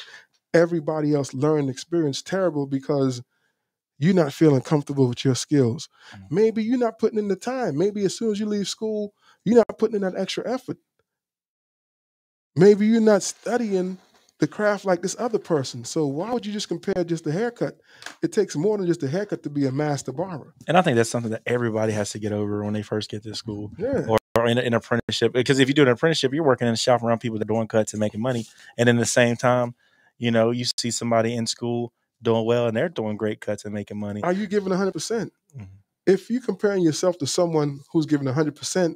[SPEAKER 1] everybody else learn experience terrible because you're not feeling comfortable with your skills.
[SPEAKER 2] Mm.
[SPEAKER 1] Maybe you're not putting in the time. Maybe as soon as you leave school, you're not putting in that extra effort. Maybe you're not studying the craft like this other person. So why would you just compare just the haircut? It takes more than just a haircut to be a master barber.
[SPEAKER 2] And I think that's something that everybody has to get over when they first get to school
[SPEAKER 1] Yeah.
[SPEAKER 2] or, or in an apprenticeship. Because if you do an apprenticeship, you're working in a shop around people that are doing cuts and making money. And in the same time, you know, you see somebody in school doing well and they're doing great cuts and making money.
[SPEAKER 1] Are you giving 100%? percent
[SPEAKER 2] Mhm.
[SPEAKER 1] If you're comparing yourself to someone who's giving 100%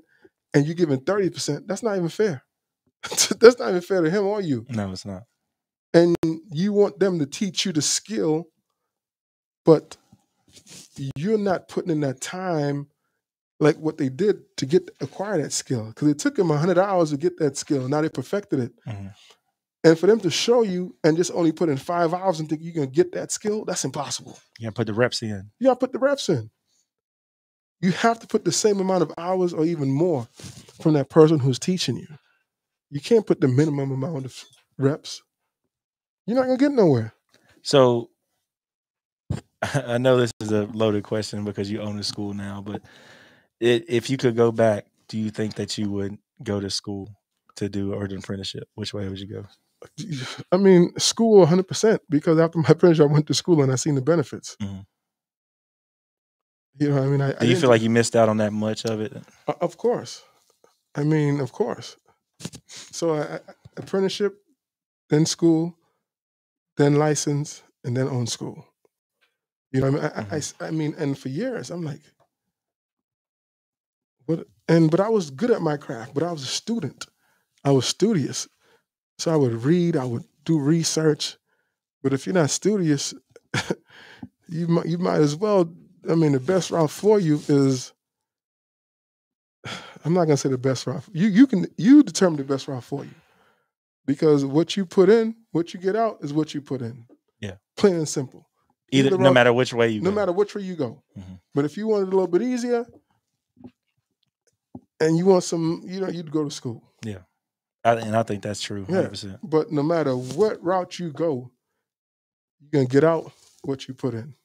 [SPEAKER 1] and you're giving 30%, that's not even fair. that's not even fair to him or you.
[SPEAKER 2] No, it's not.
[SPEAKER 1] And you want them to teach you the skill, but you're not putting in that time like what they did to get acquire that skill. Because it took them 100 hours to get that skill. Now they perfected it.
[SPEAKER 2] Mhm.
[SPEAKER 1] And for them to show you and just only put in five hours and think you're going to get that skill, that's impossible.
[SPEAKER 2] You gotta put the reps in.
[SPEAKER 1] You got to put the reps in. You have to put the same amount of hours or even more from that person who's teaching you. You can't put the minimum amount of reps. You're not going to get nowhere.
[SPEAKER 2] So I know this is a loaded question because you own a school now, but it, if you could go back, do you think that you would go to school to do or an apprenticeship? Which way would you go?
[SPEAKER 1] I mean, school 100% because after my apprenticeship, I went to school and I seen the benefits.
[SPEAKER 2] Mhm.
[SPEAKER 1] You know, what I mean, I, I
[SPEAKER 2] Do you
[SPEAKER 1] didn't-
[SPEAKER 2] feel like you missed out on that much of it?
[SPEAKER 1] Uh, Of course. I mean, of course. So, I, I, apprenticeship, then school, then license, and then own school. You know, I mean, I, I- I mm-hmm. I mean, and for years, I'm like, what? And but I was good at my craft, but I was a student. I was studious, so I would read, I would do research. But if you're not studious, you might you might as well. I mean, the best route for you is I'm not gonna say the best route. You you can you determine the best route for you, because what you put in, what you get out, is what you put in.
[SPEAKER 2] Yeah.
[SPEAKER 1] plain and simple.
[SPEAKER 2] Either,
[SPEAKER 1] Either
[SPEAKER 2] no matter which way you
[SPEAKER 1] no
[SPEAKER 2] go.
[SPEAKER 1] matter which way you go.
[SPEAKER 2] Mhm.
[SPEAKER 1] But if you want it a little bit easier, and you want some, you know, you'd go to school.
[SPEAKER 2] I, and I think that's true.
[SPEAKER 1] Yeah.
[SPEAKER 2] 100%.
[SPEAKER 1] But no matter what route you go, you're gonna get out what you put in.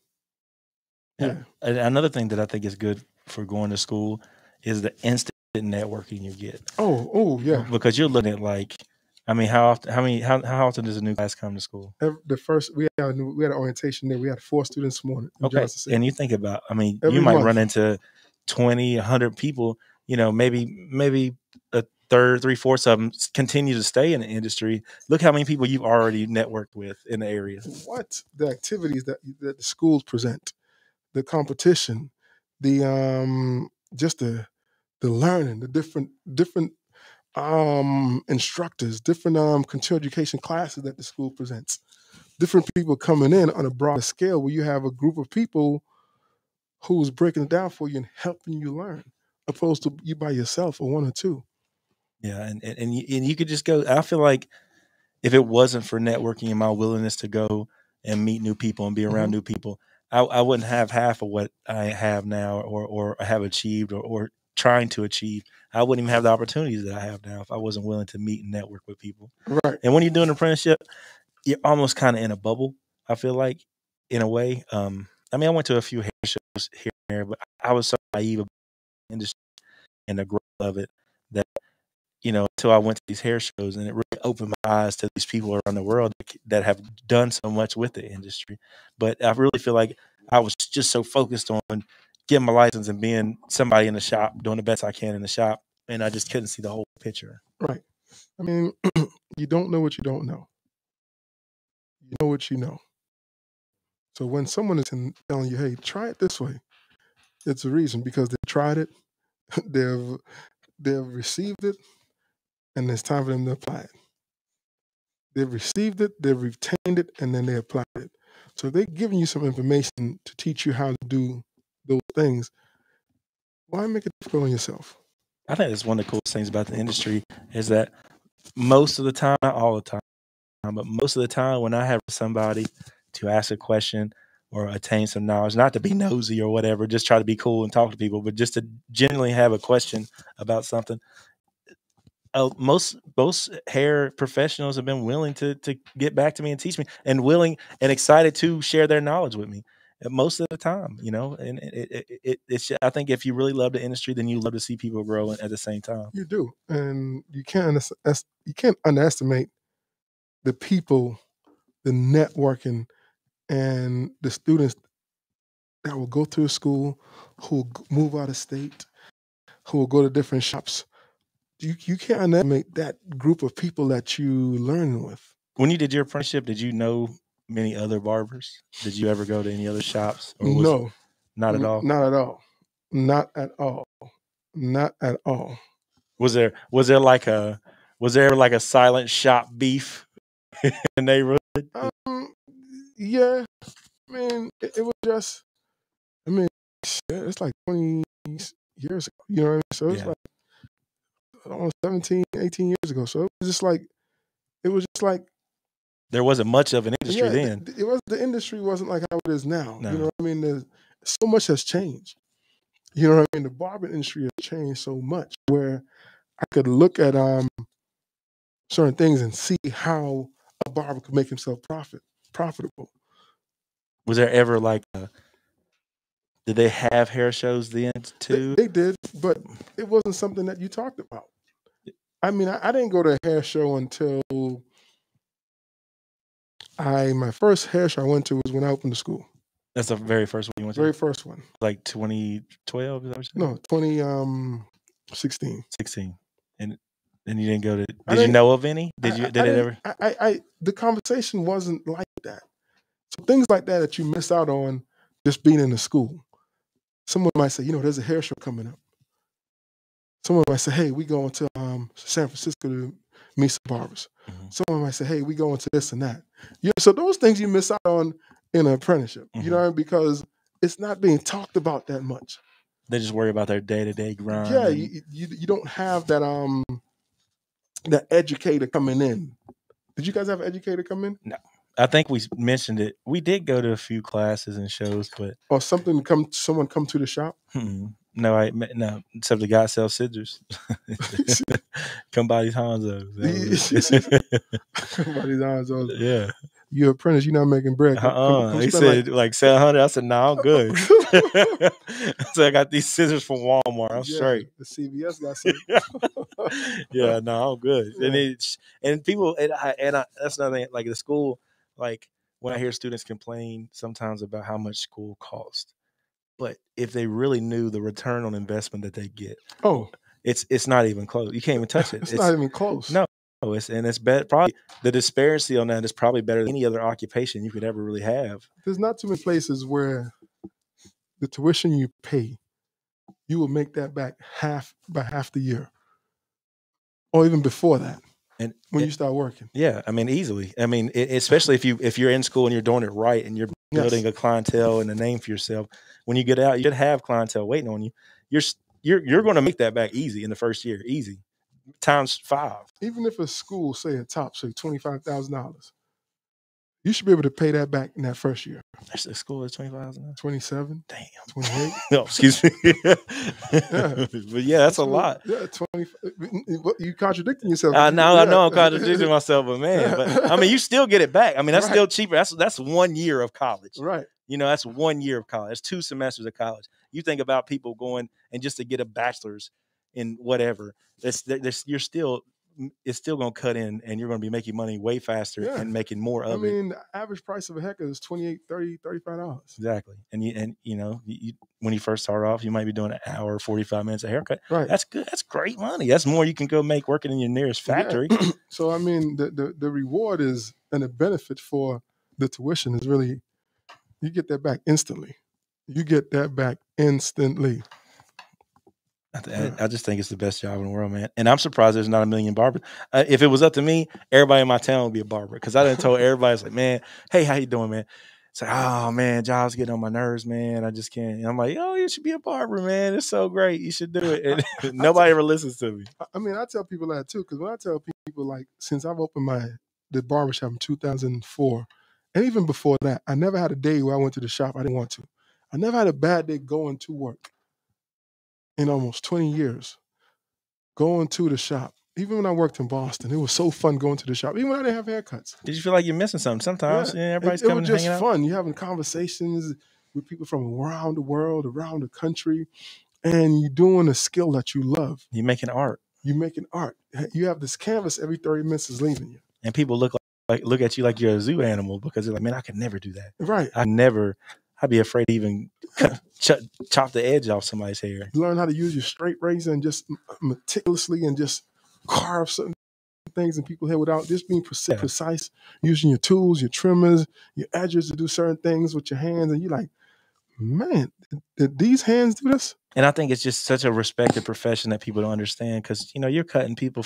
[SPEAKER 2] Yeah.
[SPEAKER 1] Yeah.
[SPEAKER 2] And Another thing that I think is good for going to school is the instant networking you get.
[SPEAKER 1] Oh, oh yeah.
[SPEAKER 2] Because you're looking at like, I mean, how often? How many? How, how often does a new class come to school?
[SPEAKER 1] Ev- The first we had a new, we had an orientation there. We had four students morning. in
[SPEAKER 2] Okay, and you think about, I mean,
[SPEAKER 1] Every
[SPEAKER 2] you might
[SPEAKER 1] month.
[SPEAKER 2] run into 20, 100 people. You know, maybe maybe a third, three fourths of them continue to stay in the industry. Look how many people you've already networked with in the area.
[SPEAKER 1] what the activities that that the schools present, the competition, the um just the the learning, the different different um instructors, different um continuing education classes that the school presents, different people coming in on a broader scale where you have a group of people who's breaking it down for you and helping you learn, opposed to you by yourself or one or two.
[SPEAKER 2] Yeah, and and and you, and you could just go. I feel like if it wasn't for networking and my willingness to go and meet new people and be around
[SPEAKER 1] Mhm.
[SPEAKER 2] new people, I, I wouldn't have half of what I have now or or have achieved or, or trying to achieve. I wouldn't even have the opportunities that I have now if I wasn't willing to meet and network with people.
[SPEAKER 1] Right.
[SPEAKER 2] And when you're doing an apprenticeship, you're almost kind of in a bubble. I feel like, in a way. Um, I mean, I went to a few hair shows here and there, but I was so naive about the industry and the growth of it that you know until I went to these hair shows and it really opened my eyes to these people around the world that, that have done so much with the industry. But I really feel like I was just so focused on getting my license and being somebody in the shop, doing the best I can in the shop, and I just couldn't see the whole picture.
[SPEAKER 1] Right. I mean, you don't know what you don't know. You know what you know. So when someone is in- telling you, "Hey, try it this way," it's a reason because they tried it, they've they've received it, and it's time for them to apply it. They've received it, they've retained it, and then they applied it. So they're giving you some information to teach you how to do those things. Why make it difficult on yourself?
[SPEAKER 2] I think that's one of the coolest things about the industry is that most of the time, not all the time, but most of the time when I have somebody to ask a question or attain some knowledge, not to be nosy or whatever, just try to be cool and talk to people, but just to generally have a question about something. Uh, most most hair professionals have been willing to to get back to me and teach me, and willing and excited to share their knowledge with me most of the time. You know, and it, it, it, it's I think if you really love the industry, then you love to see people grow at the same time.
[SPEAKER 1] You do, and you can't, you can't underestimate the people, the networking, and the students that will go through school, who will move out of state, who will go to different shops. You you can't underestimate that group of people that you learn with.
[SPEAKER 2] When you did your apprenticeship, did you know many other barbers? Did you ever go to any other shops?
[SPEAKER 1] No,
[SPEAKER 2] not at all.
[SPEAKER 1] not at all, not at all, not at all.
[SPEAKER 2] Was there was there like a was there like a silent shop beef in the neighborhood?
[SPEAKER 1] Um, yeah, I mean, it, it was just, I mean, shit, it's like 20 years ago, you know what I mean? So it's
[SPEAKER 2] Yeah.
[SPEAKER 1] like almost 17, 18 years ago. So it was just like, it was just like,
[SPEAKER 2] There wasn't much of an industry
[SPEAKER 1] yeah,
[SPEAKER 2] then.
[SPEAKER 1] th- it was, the industry wasn't like how it is now.
[SPEAKER 2] No.
[SPEAKER 1] You know what I mean? There's, so much has changed. You know what I mean? The barber industry has changed so much where I could look at um certain things and see how a barber could make himself profit profitable.
[SPEAKER 2] Was there ever like a did they have hair shows then
[SPEAKER 1] They,
[SPEAKER 2] too?
[SPEAKER 1] they did, but it wasn't something that you talked about. I mean, I, I didn't go to a hair show until I my first hair show I went to was when I opened the school.
[SPEAKER 2] That's the very first one you went to?
[SPEAKER 1] Very first one.
[SPEAKER 2] like 2012, is that what you?
[SPEAKER 1] No, twenty um sixteen.
[SPEAKER 2] 16. And and you didn't go to Did you know of any?
[SPEAKER 1] I-
[SPEAKER 2] Did you did
[SPEAKER 1] I
[SPEAKER 2] it ever?
[SPEAKER 1] I, I, I the conversation wasn't like that. So things like that that you miss out on just being in the school. Someone might say, you know, there's a hair show coming up. Someone might say, hey, we going to um, San Francisco to meet some barbers.
[SPEAKER 2] Mhm.
[SPEAKER 1] Someone might say, hey, we going to this and that. Yeah, so those things you miss out on in an apprenticeship. You
[SPEAKER 2] Mhm.
[SPEAKER 1] know, because it's not being talked about that much.
[SPEAKER 2] They just worry about their day to day grind.
[SPEAKER 1] yeah,
[SPEAKER 2] and-
[SPEAKER 1] you, you you don't have that um that educator coming in. Did you guys have an educator come in? No.
[SPEAKER 2] I think we mentioned it. We did go to a few classes and shows, but
[SPEAKER 1] or something come someone come to the shop
[SPEAKER 2] hmm, no, I no, except the guy sells scissors. Come by these Hanzos.
[SPEAKER 1] Somebody's eyes on
[SPEAKER 2] it. yeah.
[SPEAKER 1] you're apprentice you're not making bread Come- come-
[SPEAKER 2] Uh-uh.
[SPEAKER 1] come
[SPEAKER 2] He
[SPEAKER 1] spend
[SPEAKER 2] said like seven hundred. I said, no, I'm good. so I got these scissors from Walmart. I'm
[SPEAKER 1] Yeah,
[SPEAKER 2] straight.
[SPEAKER 1] the cvs got some
[SPEAKER 2] yeah, no, I'm good. And it's and people and I and I, that's another thing. Like the school, like when I hear students complain sometimes about how much school costs, but if they really knew the return on investment that they get,
[SPEAKER 1] oh
[SPEAKER 2] it's it's not even close. You can't even touch it.
[SPEAKER 1] it's, not even close
[SPEAKER 2] no. it's and it's better. Probably the disparity on that is probably better than any other occupation you could ever really have.
[SPEAKER 1] there's not too many places where the tuition you pay you will make that back half by half the year or even before that
[SPEAKER 2] And
[SPEAKER 1] when
[SPEAKER 2] it-
[SPEAKER 1] you start working
[SPEAKER 2] Yeah, I mean easily. I mean, it, especially if you if you're in school and you're doing it right and you're
[SPEAKER 1] Yes.
[SPEAKER 2] building a clientele and a name for yourself. When you get out, you should have clientele waiting on you. You're you're you're going to make that back easy in the first year, easy times five.
[SPEAKER 1] even if a school say a top say $25000 You should be able to pay that back in that first year.
[SPEAKER 2] That's the school is twenty five thousand.
[SPEAKER 1] 27,
[SPEAKER 2] Damn.
[SPEAKER 1] 28.
[SPEAKER 2] No, excuse me. but yeah, that's a lot.
[SPEAKER 1] Yeah, 20. You contradicting yourself.
[SPEAKER 2] I know, I know, I'm contradicting myself, but man, but I mean, you still get it back. I mean, that's
[SPEAKER 1] Right.
[SPEAKER 2] still cheaper. That's that's one year of college.
[SPEAKER 1] right.
[SPEAKER 2] You know, that's one year of college. That's two semesters of college. You think about people going and just to get a bachelor's in whatever. That's, that's you're still it's still going to cut in, and you're going to be making money way faster
[SPEAKER 1] Yeah.
[SPEAKER 2] and making more of it.
[SPEAKER 1] I mean, the average price of a haircut is 28 30 $35.
[SPEAKER 2] Exactly, and you and you know, you, when you first start off, you might be doing an hour, forty five minutes a haircut.
[SPEAKER 1] Right.
[SPEAKER 2] That's good. That's great money. That's more you can go make working in your nearest
[SPEAKER 1] Yeah.
[SPEAKER 2] factory.
[SPEAKER 1] So, I mean, the, the, the reward is and the benefit for the tuition is really, you get that back instantly. You get that back instantly.
[SPEAKER 2] I, th- I just think it's the best job in the world, man. And I'm surprised there's not a million barbers. Uh, if it was up to me, everybody in my town would be a barber because I done told everybody, it's like, man, hey, how you doing, man? It's like, oh man, jobs getting on my nerves, man. I just can't. And I'm like, oh, you should be a barber, man. It's so great. You should do it. And nobody ever listens to me.
[SPEAKER 1] I- I mean, I tell people that too, because when I tell people, like, since I've opened my the barbershop in 2004, and even before that, I never had a day where I went to the shop I didn't want to. I never had a bad day going to work in almost 20 years. Going to the shop, even when I worked in Boston, it was so fun going to the shop, even when I didn't have haircuts.
[SPEAKER 2] Did you feel like you're missing something? Sometimes, yeah,
[SPEAKER 1] It-
[SPEAKER 2] everybody's
[SPEAKER 1] it,
[SPEAKER 2] coming
[SPEAKER 1] was just fun. You're having conversations with people from around the world, around the country, and you're doing a skill that you love.
[SPEAKER 2] You're making art,
[SPEAKER 1] You're making art. You have this canvas every 30 minutes is leaving you.
[SPEAKER 2] and people look like, like look at you like you're a zoo animal because they're like, man, I could never do that.
[SPEAKER 1] Right.
[SPEAKER 2] I never. I'd be afraid to even ch- chop the edge off somebody's hair.
[SPEAKER 1] You learn how to use your straight razor and just meticulously and just carve certain things in people's head without just being preci-
[SPEAKER 2] Yeah.
[SPEAKER 1] precise, using your tools, your trimmers, your edges to do certain things with your hands. And you're like, man, did, did these hands do this?
[SPEAKER 2] And I think it's just such a respected profession that people don't understand because you know you're cutting people.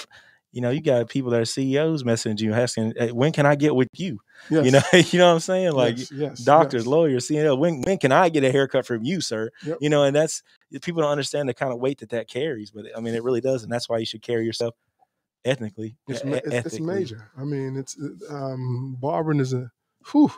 [SPEAKER 2] You know, you got people that are CEOs messaging you asking, hey, "When can I get with you?"
[SPEAKER 1] Yes.
[SPEAKER 2] You know, you know what I'm saying? Like
[SPEAKER 1] yes, yes,
[SPEAKER 2] doctors, lawyers, CEO. When when can I get a haircut from you, sir?
[SPEAKER 1] Yep.
[SPEAKER 2] You know, and that's people don't understand the kind of weight that that carries. But I mean, it really does, and that's why you should carry yourself ethnically.
[SPEAKER 1] It's, ma- it's, it's major. I mean, it's um, barbering is a whew.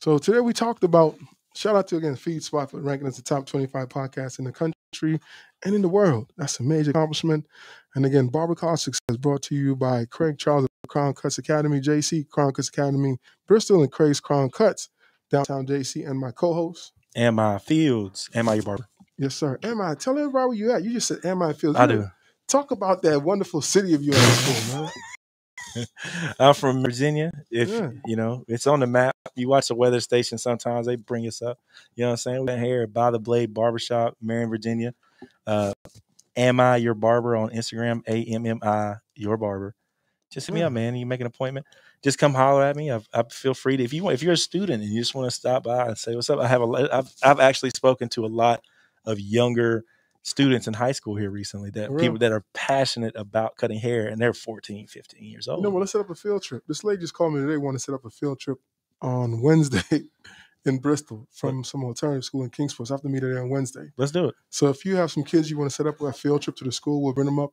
[SPEAKER 1] So today we talked about shout out to again Feedspot for ranking as the top 25 podcast in the country and in the world. That's a major accomplishment. And again, Barber College Success is brought to you by Craig Charles of Crown Cutz Academy, JC Crown Cutz Academy, Bristol, and Craig's Crown Cutz, downtown JC, and my co-host.
[SPEAKER 2] Ammi Fields? Ammi your barber?
[SPEAKER 1] Yes, sir. Ammi? Tell everybody where you at. You just said Ammi Fields.
[SPEAKER 2] I
[SPEAKER 1] You
[SPEAKER 2] do.
[SPEAKER 1] Talk about that wonderful city of yours, man.
[SPEAKER 2] I'm from Virginia. If
[SPEAKER 1] Yeah.
[SPEAKER 2] you know, it's on the map. You watch the weather station sometimes they bring us up. You know what I'm saying? We're here at By the Blade Barbershop, Marion, Virginia. Uh Ammi your barber on Instagram? A M M I your barber. Just hit me
[SPEAKER 1] Yeah.
[SPEAKER 2] up, man. You make an appointment. Just come holler at me. I, I feel free to if you want. If you're a student and you just want to stop by and say what's up, I have a. I've I've actually spoken to a lot of younger students in high school here recently that
[SPEAKER 1] For real?
[SPEAKER 2] people that are passionate about cutting hair and they're 14, 15 years old.
[SPEAKER 1] You know what? Let's set up a field trip. This lady just called me today. Want to set up a field trip on Wednesday in Bristol from some alternative school in Kingsport. So I have to meet her there on Wednesday.
[SPEAKER 2] Let's do it.
[SPEAKER 1] So if you have some kids you want to set up a field trip to the school, we'll bring them up.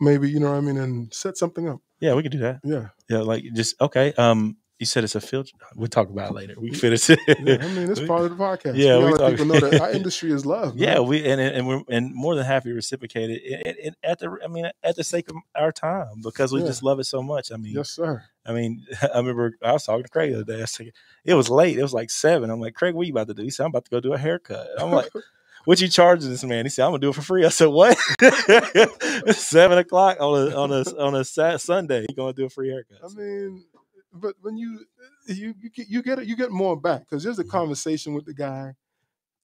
[SPEAKER 1] Maybe you know what I mean, and set something up.
[SPEAKER 2] Yeah, we could do that.
[SPEAKER 1] Yeah,
[SPEAKER 2] Yeah, like just okay. Um, you said it's a field. We'll talk about it later. We finish it.
[SPEAKER 1] yeah. I mean, it's part of the podcast.
[SPEAKER 2] Yeah,
[SPEAKER 1] we
[SPEAKER 2] we
[SPEAKER 1] let people know that our industry is love. man.
[SPEAKER 2] Yeah, we and and we're and more than happy to reciprocate it, it, it at the I mean at the sake of our time because we
[SPEAKER 1] Yeah.
[SPEAKER 2] just love it so much. I mean,
[SPEAKER 1] yes, sir.
[SPEAKER 2] I mean, I remember I was talking to Craig the other day. I said it was late. It was like seven. I'm like, Craig, what you about to do? He said, I'm about to go do a haircut. I'm like, what you charging this man? He said, I'm gonna do it for free. I said, what? seven o'clock on a on a on a Sunday. you gonna do a free haircut.
[SPEAKER 1] I mean, but when you you you get you get it, you get more back because there's a
[SPEAKER 2] Mhm.
[SPEAKER 1] conversation with the guy,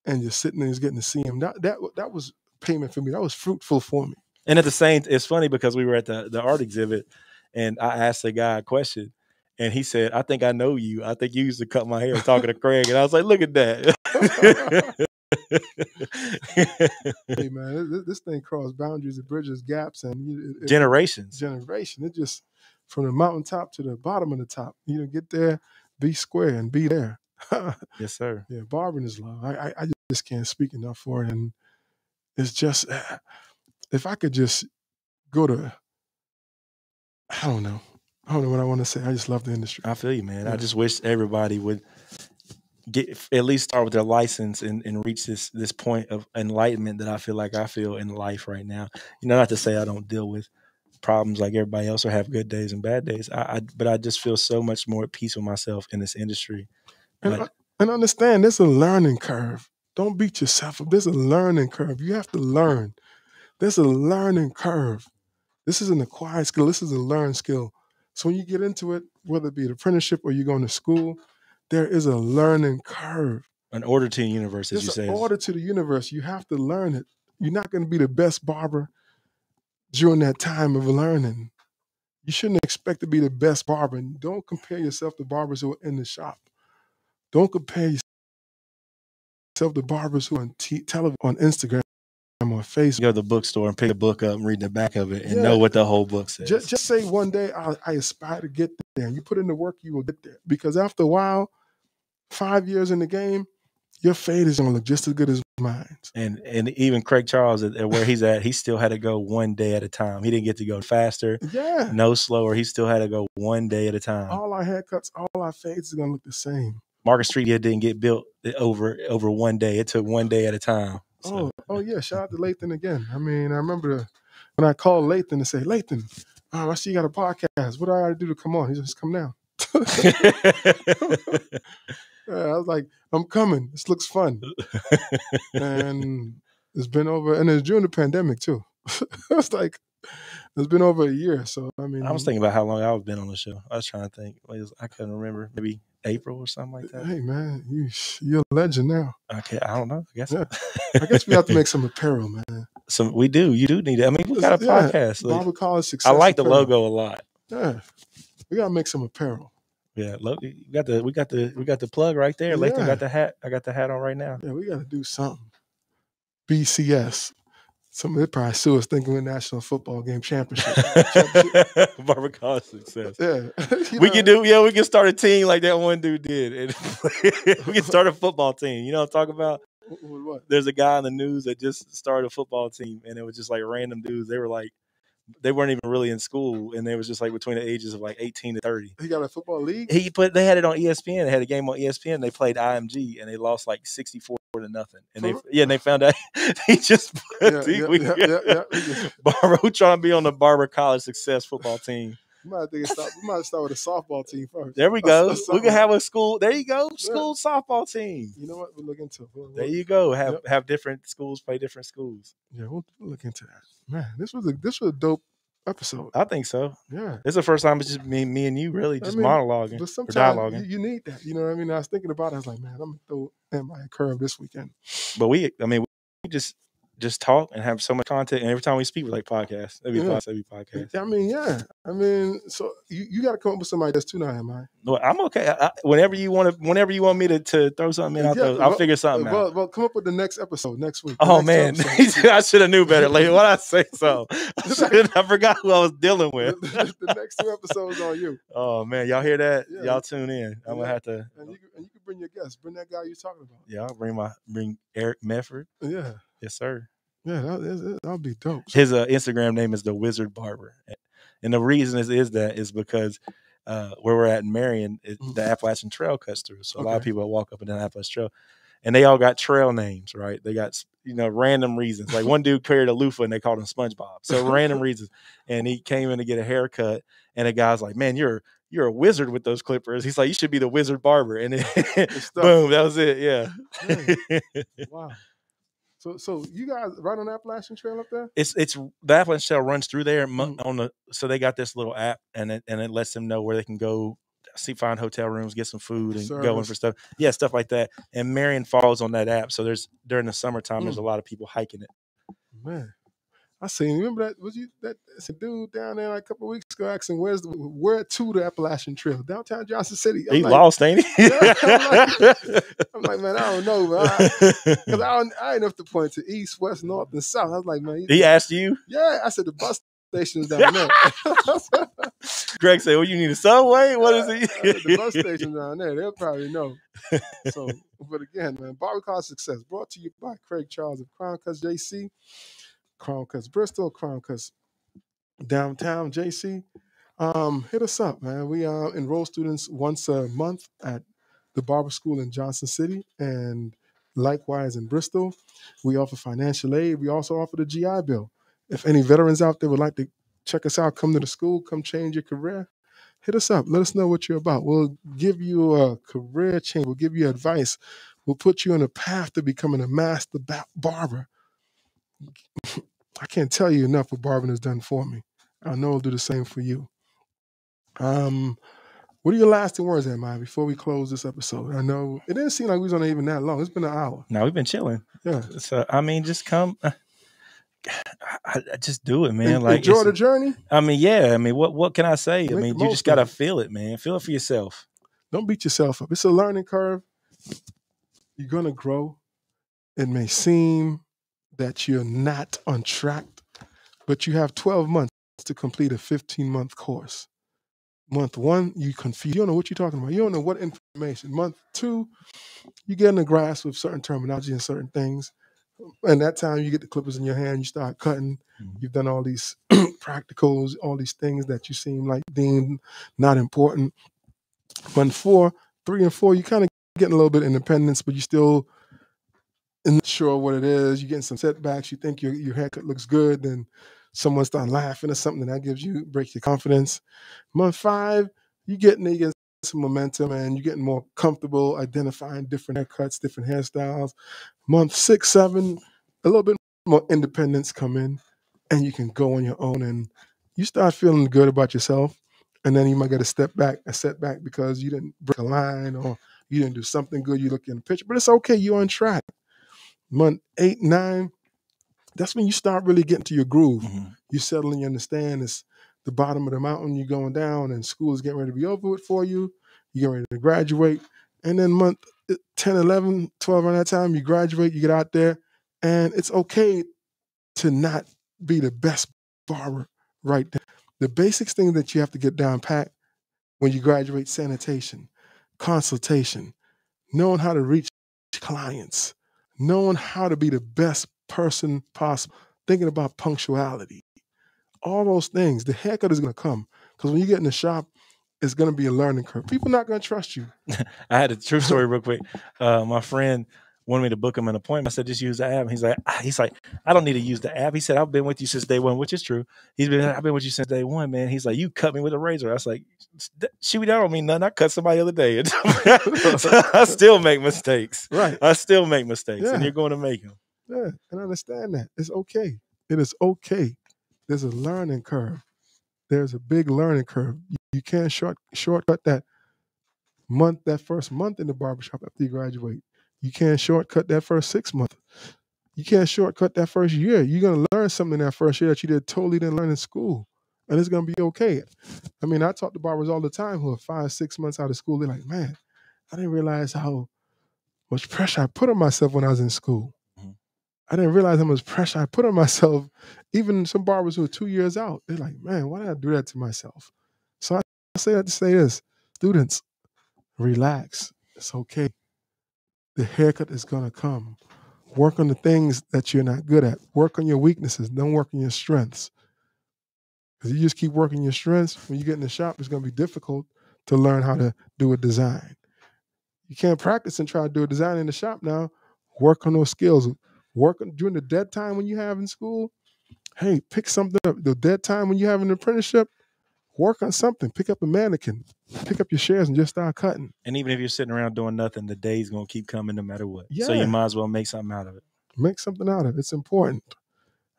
[SPEAKER 1] and you're sitting there, just getting to see him. That that that was payment for me. That was fruitful for me.
[SPEAKER 2] And at the same, it's funny because we were at the the art exhibit, and I asked the guy a question, and he said, "I think I know you. I think you used to cut my hair." Talking to Craig, and I was like, "Look at that."
[SPEAKER 1] hey man, this, this thing crossed boundaries, it bridges gaps, and it, it-
[SPEAKER 2] Generations.
[SPEAKER 1] generation. It just from the mountaintop to the bottom of the top. You know, get there, be square, and be there.
[SPEAKER 2] Yes, sir.
[SPEAKER 1] yeah, barbering is love. I, I I just can't speak enough for it, and it's just eh, if I could just go to I don't know I don't know what I want to say. I just love the industry.
[SPEAKER 2] I feel you, man. I just wish everybody would get at least start with their license and, and reach this this point of enlightenment that I feel like I feel in life right now. You know, not to say I don't deal with problems like everybody else or have good days and bad days. I, I but I just feel so much more at peace with myself in this industry.
[SPEAKER 1] And,
[SPEAKER 2] But-
[SPEAKER 1] and understand, there's a learning curve. Don't beat yourself up. There's a learning curve. You have to learn. There's a learning curve. This is an acquired skill. This is a learned skill. So when you get into it, whether it be an apprenticeship or you're going to school, there is a learning curve.
[SPEAKER 2] An order to the universe, as you
[SPEAKER 1] There's
[SPEAKER 2] say.
[SPEAKER 1] an order to the universe. You have to learn it. You're not going to be the best barber during that time of learning. You shouldn't expect to be the best barber. And don't compare yourself to barbers who are in the shop. Don't compare yourself to barbers who are on t- television, on Instagram, or Facebook.
[SPEAKER 2] go to the bookstore and pick a book up and read the back of it and
[SPEAKER 1] Yeah.
[SPEAKER 2] know what the whole book says.
[SPEAKER 1] Just, just say one day I, I aspire to get there. And You put in the work, you will get there. Because after a while, five years in the game, your fade is going to look just as good as mine.
[SPEAKER 2] and and even Craig Charles at at where he's at, he still had to go one day at a time. He didn't get to go faster,
[SPEAKER 1] Yeah.
[SPEAKER 2] no slower. He still had to go one day at a time.
[SPEAKER 1] All our haircuts, all our fades is going to look the same.
[SPEAKER 2] Market Street didn't get built over over one day. It took one day at a time. So,
[SPEAKER 1] Oh, oh yeah! Shout out to Lathan again. I mean, I remember the, when I called Lathan and say, "Lathan, um, I see you got a podcast. What do I got to do to come on?" He just come down. Yeah, I was like, "I'm coming. This looks fun." and it's been over, and it's during the pandemic too. it's like it's been over a year. So I mean,
[SPEAKER 2] I was thinking about how long I've been on the show. I was trying to think. I couldn't remember. Maybe April or something like that.
[SPEAKER 1] hey man, you you're a legend now.
[SPEAKER 2] Okay. I don't know. I guess.
[SPEAKER 1] Yeah. I guess we have to make some apparel, man.
[SPEAKER 2] some. We do. You do need it. I mean, we got a
[SPEAKER 1] Yeah,
[SPEAKER 2] podcast. like,
[SPEAKER 1] College Success.
[SPEAKER 2] I like the logo a lot.
[SPEAKER 1] Yeah, we gotta make some apparel.
[SPEAKER 2] Yeah, look, we got the we got the we got the plug right there. Lathan
[SPEAKER 1] Yeah.
[SPEAKER 2] got the hat. I got the hat on right now.
[SPEAKER 1] Yeah, we got to do something. BCS. Some they probably sue us thinking we're national football game championship.
[SPEAKER 2] Barber College success.
[SPEAKER 1] yeah, You
[SPEAKER 2] We
[SPEAKER 1] know,
[SPEAKER 2] can do yeah, we can start a team like that one dude did. We can start a football team. You know what I'm talking about?
[SPEAKER 1] wh- wh- What?
[SPEAKER 2] There's a guy in the news that just started a football team and it was just like random dudes. They were like they weren't even really in school and they was just like between the ages of like 18 to 30.
[SPEAKER 1] He got a football league.
[SPEAKER 2] He put they had it on ESPN. They had a game on ESPN. They played IMG and they lost like 64 to nothing. And they yeah, and they found out they just
[SPEAKER 1] Yeah, yeah, yeah, yeah, yeah. We just-
[SPEAKER 2] Barber who trying to be on the Barber College Success football team.
[SPEAKER 1] We might, think start, we might start with a softball team first.
[SPEAKER 2] There we go. We can have a school. There you go. School softball team.
[SPEAKER 1] You know what? We'll look into. it. We'll,
[SPEAKER 2] There
[SPEAKER 1] we'll-
[SPEAKER 2] you go. Have
[SPEAKER 1] Yep.
[SPEAKER 2] have different schools play different schools.
[SPEAKER 1] yeah, we'll look into that. Man, this was a this was a dope episode.
[SPEAKER 2] I think so.
[SPEAKER 1] Yeah,
[SPEAKER 2] It's the first time it's just me, me and you really
[SPEAKER 1] I
[SPEAKER 2] just
[SPEAKER 1] mean,
[SPEAKER 2] monologuing
[SPEAKER 1] but
[SPEAKER 2] or
[SPEAKER 1] sometimes
[SPEAKER 2] dialoguing.
[SPEAKER 1] you, you need that. You know what I mean? I was thinking about it. I was like, man, I'm gonna throw in my curve this weekend.
[SPEAKER 2] but we, I mean, we just just talk and have so much content. And every time we speak, we're like podcast. Every
[SPEAKER 1] Yeah.
[SPEAKER 2] podcast, every podcast.
[SPEAKER 1] I mean, yeah. I mean, so you, you got to come up with some ideas too now, Ammi?
[SPEAKER 2] No, I'm okay. I, I- whenever you want to, whenever you want me to, to throw something in, I'll,
[SPEAKER 1] Yeah,
[SPEAKER 2] throw, I'll
[SPEAKER 1] well-
[SPEAKER 2] figure something
[SPEAKER 1] well,
[SPEAKER 2] out.
[SPEAKER 1] well, come up with the next episode next week.
[SPEAKER 2] Oh
[SPEAKER 1] next
[SPEAKER 2] man. I should have knew better. Like what I say, so I, I forgot who I was dealing with.
[SPEAKER 1] the, the next two episodes on you,
[SPEAKER 2] Oh man, y'all hear that?
[SPEAKER 1] Yeah.
[SPEAKER 2] Y'all tune in. I'm gonna have to.
[SPEAKER 1] and you can, and you can bring your guests. Bring that guy you're talking about.
[SPEAKER 2] Yeah, I'll bring my bring Eric Mefford.
[SPEAKER 1] Yeah,
[SPEAKER 2] Yes, sir.
[SPEAKER 1] yeah, that, that'll be dope.
[SPEAKER 2] His uh, Instagram name is the Wizard Barber, and the reason is, is that is because uh, where we're at in Marion, it,
[SPEAKER 1] Mhm.
[SPEAKER 2] the Appalachian Trail cuts through. So a lot of people walk up and down the Appalachian Trail, and they all got trail names, right? They got you know random reasons. Like one dude carried a loofah and they called him SpongeBob. So random reasons. And he came in to get a haircut, and the guy's like, "Man, you're you're a wizard with those clippers." He's like, "You should be the Wizard Barber." And then, boom, that was it. Yeah.
[SPEAKER 1] wow. So, so you guys right on the Appalachian Trail up there?
[SPEAKER 2] it's it's the Appalachian Trail runs through there mo-
[SPEAKER 1] Mm.
[SPEAKER 2] on the so they got this little app and it and it lets them know where they can go see find hotel rooms, get some food and go in for stuff. Yeah, stuff like that. And Marion falls on that app. So there's during the summertime there's
[SPEAKER 1] Mm.
[SPEAKER 2] a lot of people hiking it.
[SPEAKER 1] Man, I seen. Remember that? Was you that? It's a dude down there like a couple weeks ago asking where's the, where to the Appalachian Trail downtown Johnson City. I'm
[SPEAKER 2] he
[SPEAKER 1] like,
[SPEAKER 2] lost, ain't he?
[SPEAKER 1] Yeah, I'm like, man, I don't know, man. Because I, I, don't- I ain't enough to point to east, west, north, and south. I was like, man,
[SPEAKER 2] he asked you.
[SPEAKER 1] yeah. I said the bus station's down there.
[SPEAKER 2] Greg said, "Well, you need a subway. What is
[SPEAKER 1] I said, the bus station down there. They'll probably know. So, but again, man, Barber Success brought to you by Craig Charles of Crown Cutz JC, Crown Cutz Bristol, Crown Cutz Downtown JC. Um, hit us up, man. We uh, enroll students once a month at the Barber School in Johnson City and likewise in Bristol. We offer financial aid. We also offer the GI Bill. If any veterans out there would like to check us out, come to the school, come change your career, hit us up. Let us know what you're about. We'll give you a career change. We'll give you advice. We'll put you on a path to becoming a master barber. I can't tell you enough what barbering has done for me. I know it'll do the same for you. Um, what are your lasting words, Maya, before we close this episode? I know it didn't seem like we was on it even that long. It's been an hour.
[SPEAKER 2] No, we've been chilling.
[SPEAKER 1] Yeah.
[SPEAKER 2] So I mean, just come. I, I just do it, man.
[SPEAKER 1] En-
[SPEAKER 2] Like
[SPEAKER 1] Enjoy the journey.
[SPEAKER 2] I mean, yeah. I mean, what what can I say? I mean, you just gotta feel it, man. Feel it for yourself.
[SPEAKER 1] Don't beat yourself up. It's a learning curve. You're gonna grow. It may seem that you're not on track, but you have 12 months to complete a 15 month course. Month one, you confuse. You don't know what you're talking about. You don't know what information. Month two, you get in the grasp of certain terminology and certain things. And that time you get the clippers in your hand, you start cutting.
[SPEAKER 2] Mhm.
[SPEAKER 1] You've done all these practicals, all these things that you seem like deemed not important. Month four, three and four, you kind of getting a little bit of independence, but you still not sure what it is. You're getting some setbacks. You think your your haircut looks good, then someone start laughing or something that gives you breaks your confidence. Month five, you getting you some momentum and you're getting more comfortable identifying different haircuts, different hairstyles. Month six, seven, a little bit more independence come in, and you can go on your own and you start feeling good about yourself. And then you might get a step back, a setback because you didn't break a line or you didn't do something good. You look in the picture, but it's okay. You're on track. Month eight, nine, that's when you start really getting to your groove.
[SPEAKER 2] Mhm.
[SPEAKER 1] You settle and you understand it's the bottom of the mountain. You're going down, and school is getting ready to be over with for you. You're getting ready to graduate. And then month uh, 10, 11, 12 around that time, you graduate, you get out there, and it's okay to not be the best barber right there. The basics thing that you have to get down pat when you graduate sanitation, consultation, knowing how to reach clients, knowing how to be the best person possible, thinking about punctuality, all those things. The haircut is going to come because when you get in the shop, it's going to be a learning curve. People not going to trust you.
[SPEAKER 2] I had a true story real quick. Uh, my friend wanted me to book him an appointment. I said, just use the app. He's like, ah, he's like, I don't need to use the app. He said, I've been with you since day one, which is true. He's been, I've been with you since day one, man. He's like, you cut me with a razor. I was like, shoot, that don't mean nothing. I cut somebody the other day. I still make mistakes.
[SPEAKER 1] Right.
[SPEAKER 2] I still make mistakes,
[SPEAKER 1] Yeah.
[SPEAKER 2] and you're going to make them.
[SPEAKER 1] Yeah. And understand that. It's okay. It is okay. There's a learning curve. There's a big learning curve. You, you can't short shortcut that month, that first month in the barbershop after you graduate. You can't shortcut that first six months. You can't shortcut that first year. You're gonna learn something that first year that you did totally didn't learn in school. And it's gonna be okay. I mean, I talk to barbers all the time who are five, six months out of school. They're like, man, I didn't realize how much pressure I put on myself when I was in school.
[SPEAKER 2] Mhm.
[SPEAKER 1] I didn't realize how much pressure I put on myself. Even some barbers who are two years out, they're like, man, why did I do that to myself? So I say that to say this students, relax. It's okay. The haircut is going to come. Work on the things that you're not good at. Work on your weaknesses. Don't work on your strengths. Because you just keep working your strengths, when you get in the shop, it's going to be difficult to learn how to do a design. You can't practice and try to do a design in the shop now. Work on those skills. Work on during the dead time when you have in school. Hey, pick something up. The dead time when you have an apprenticeship, work on something. Pick up a mannequin. Pick up your shares and just start cutting.
[SPEAKER 2] And even if you're sitting around doing nothing, the day's going to keep coming no matter what.
[SPEAKER 1] Yeah.
[SPEAKER 2] So you might as well make something out of it.
[SPEAKER 1] make something out of it. It's important.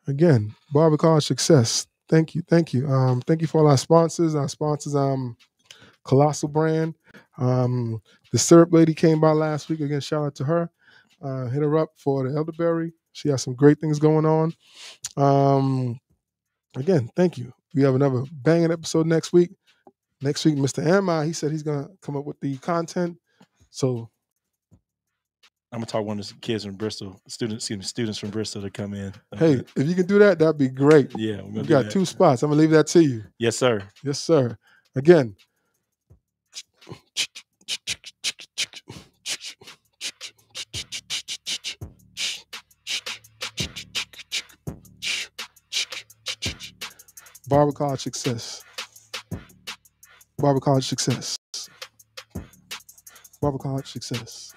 [SPEAKER 1] Again, Barber College success. Thank you, thank you, um, thank you for all our sponsors. Our sponsors, um, Colossal Brand. Um, the syrup lady came by last week. Again, shout out to her. Uh, hit her up for the elderberry. She has some great things going on. Um, again, thank you. We have another banging episode next week. Next week, Mr. Emma, he said he's gonna come up with the content. So
[SPEAKER 2] I'm gonna talk one of the kids from Bristol, students, excuse me, students from Bristol to come in.
[SPEAKER 1] Uh, hey, if you can do that, that'd be great.
[SPEAKER 2] yeah, we're gonna
[SPEAKER 1] You
[SPEAKER 2] do
[SPEAKER 1] got
[SPEAKER 2] that.
[SPEAKER 1] two spots. I'm gonna leave that to you.
[SPEAKER 2] Yes, sir.
[SPEAKER 1] Yes, sir. Again. Barber College Success. Barber College Success. Barber College Success.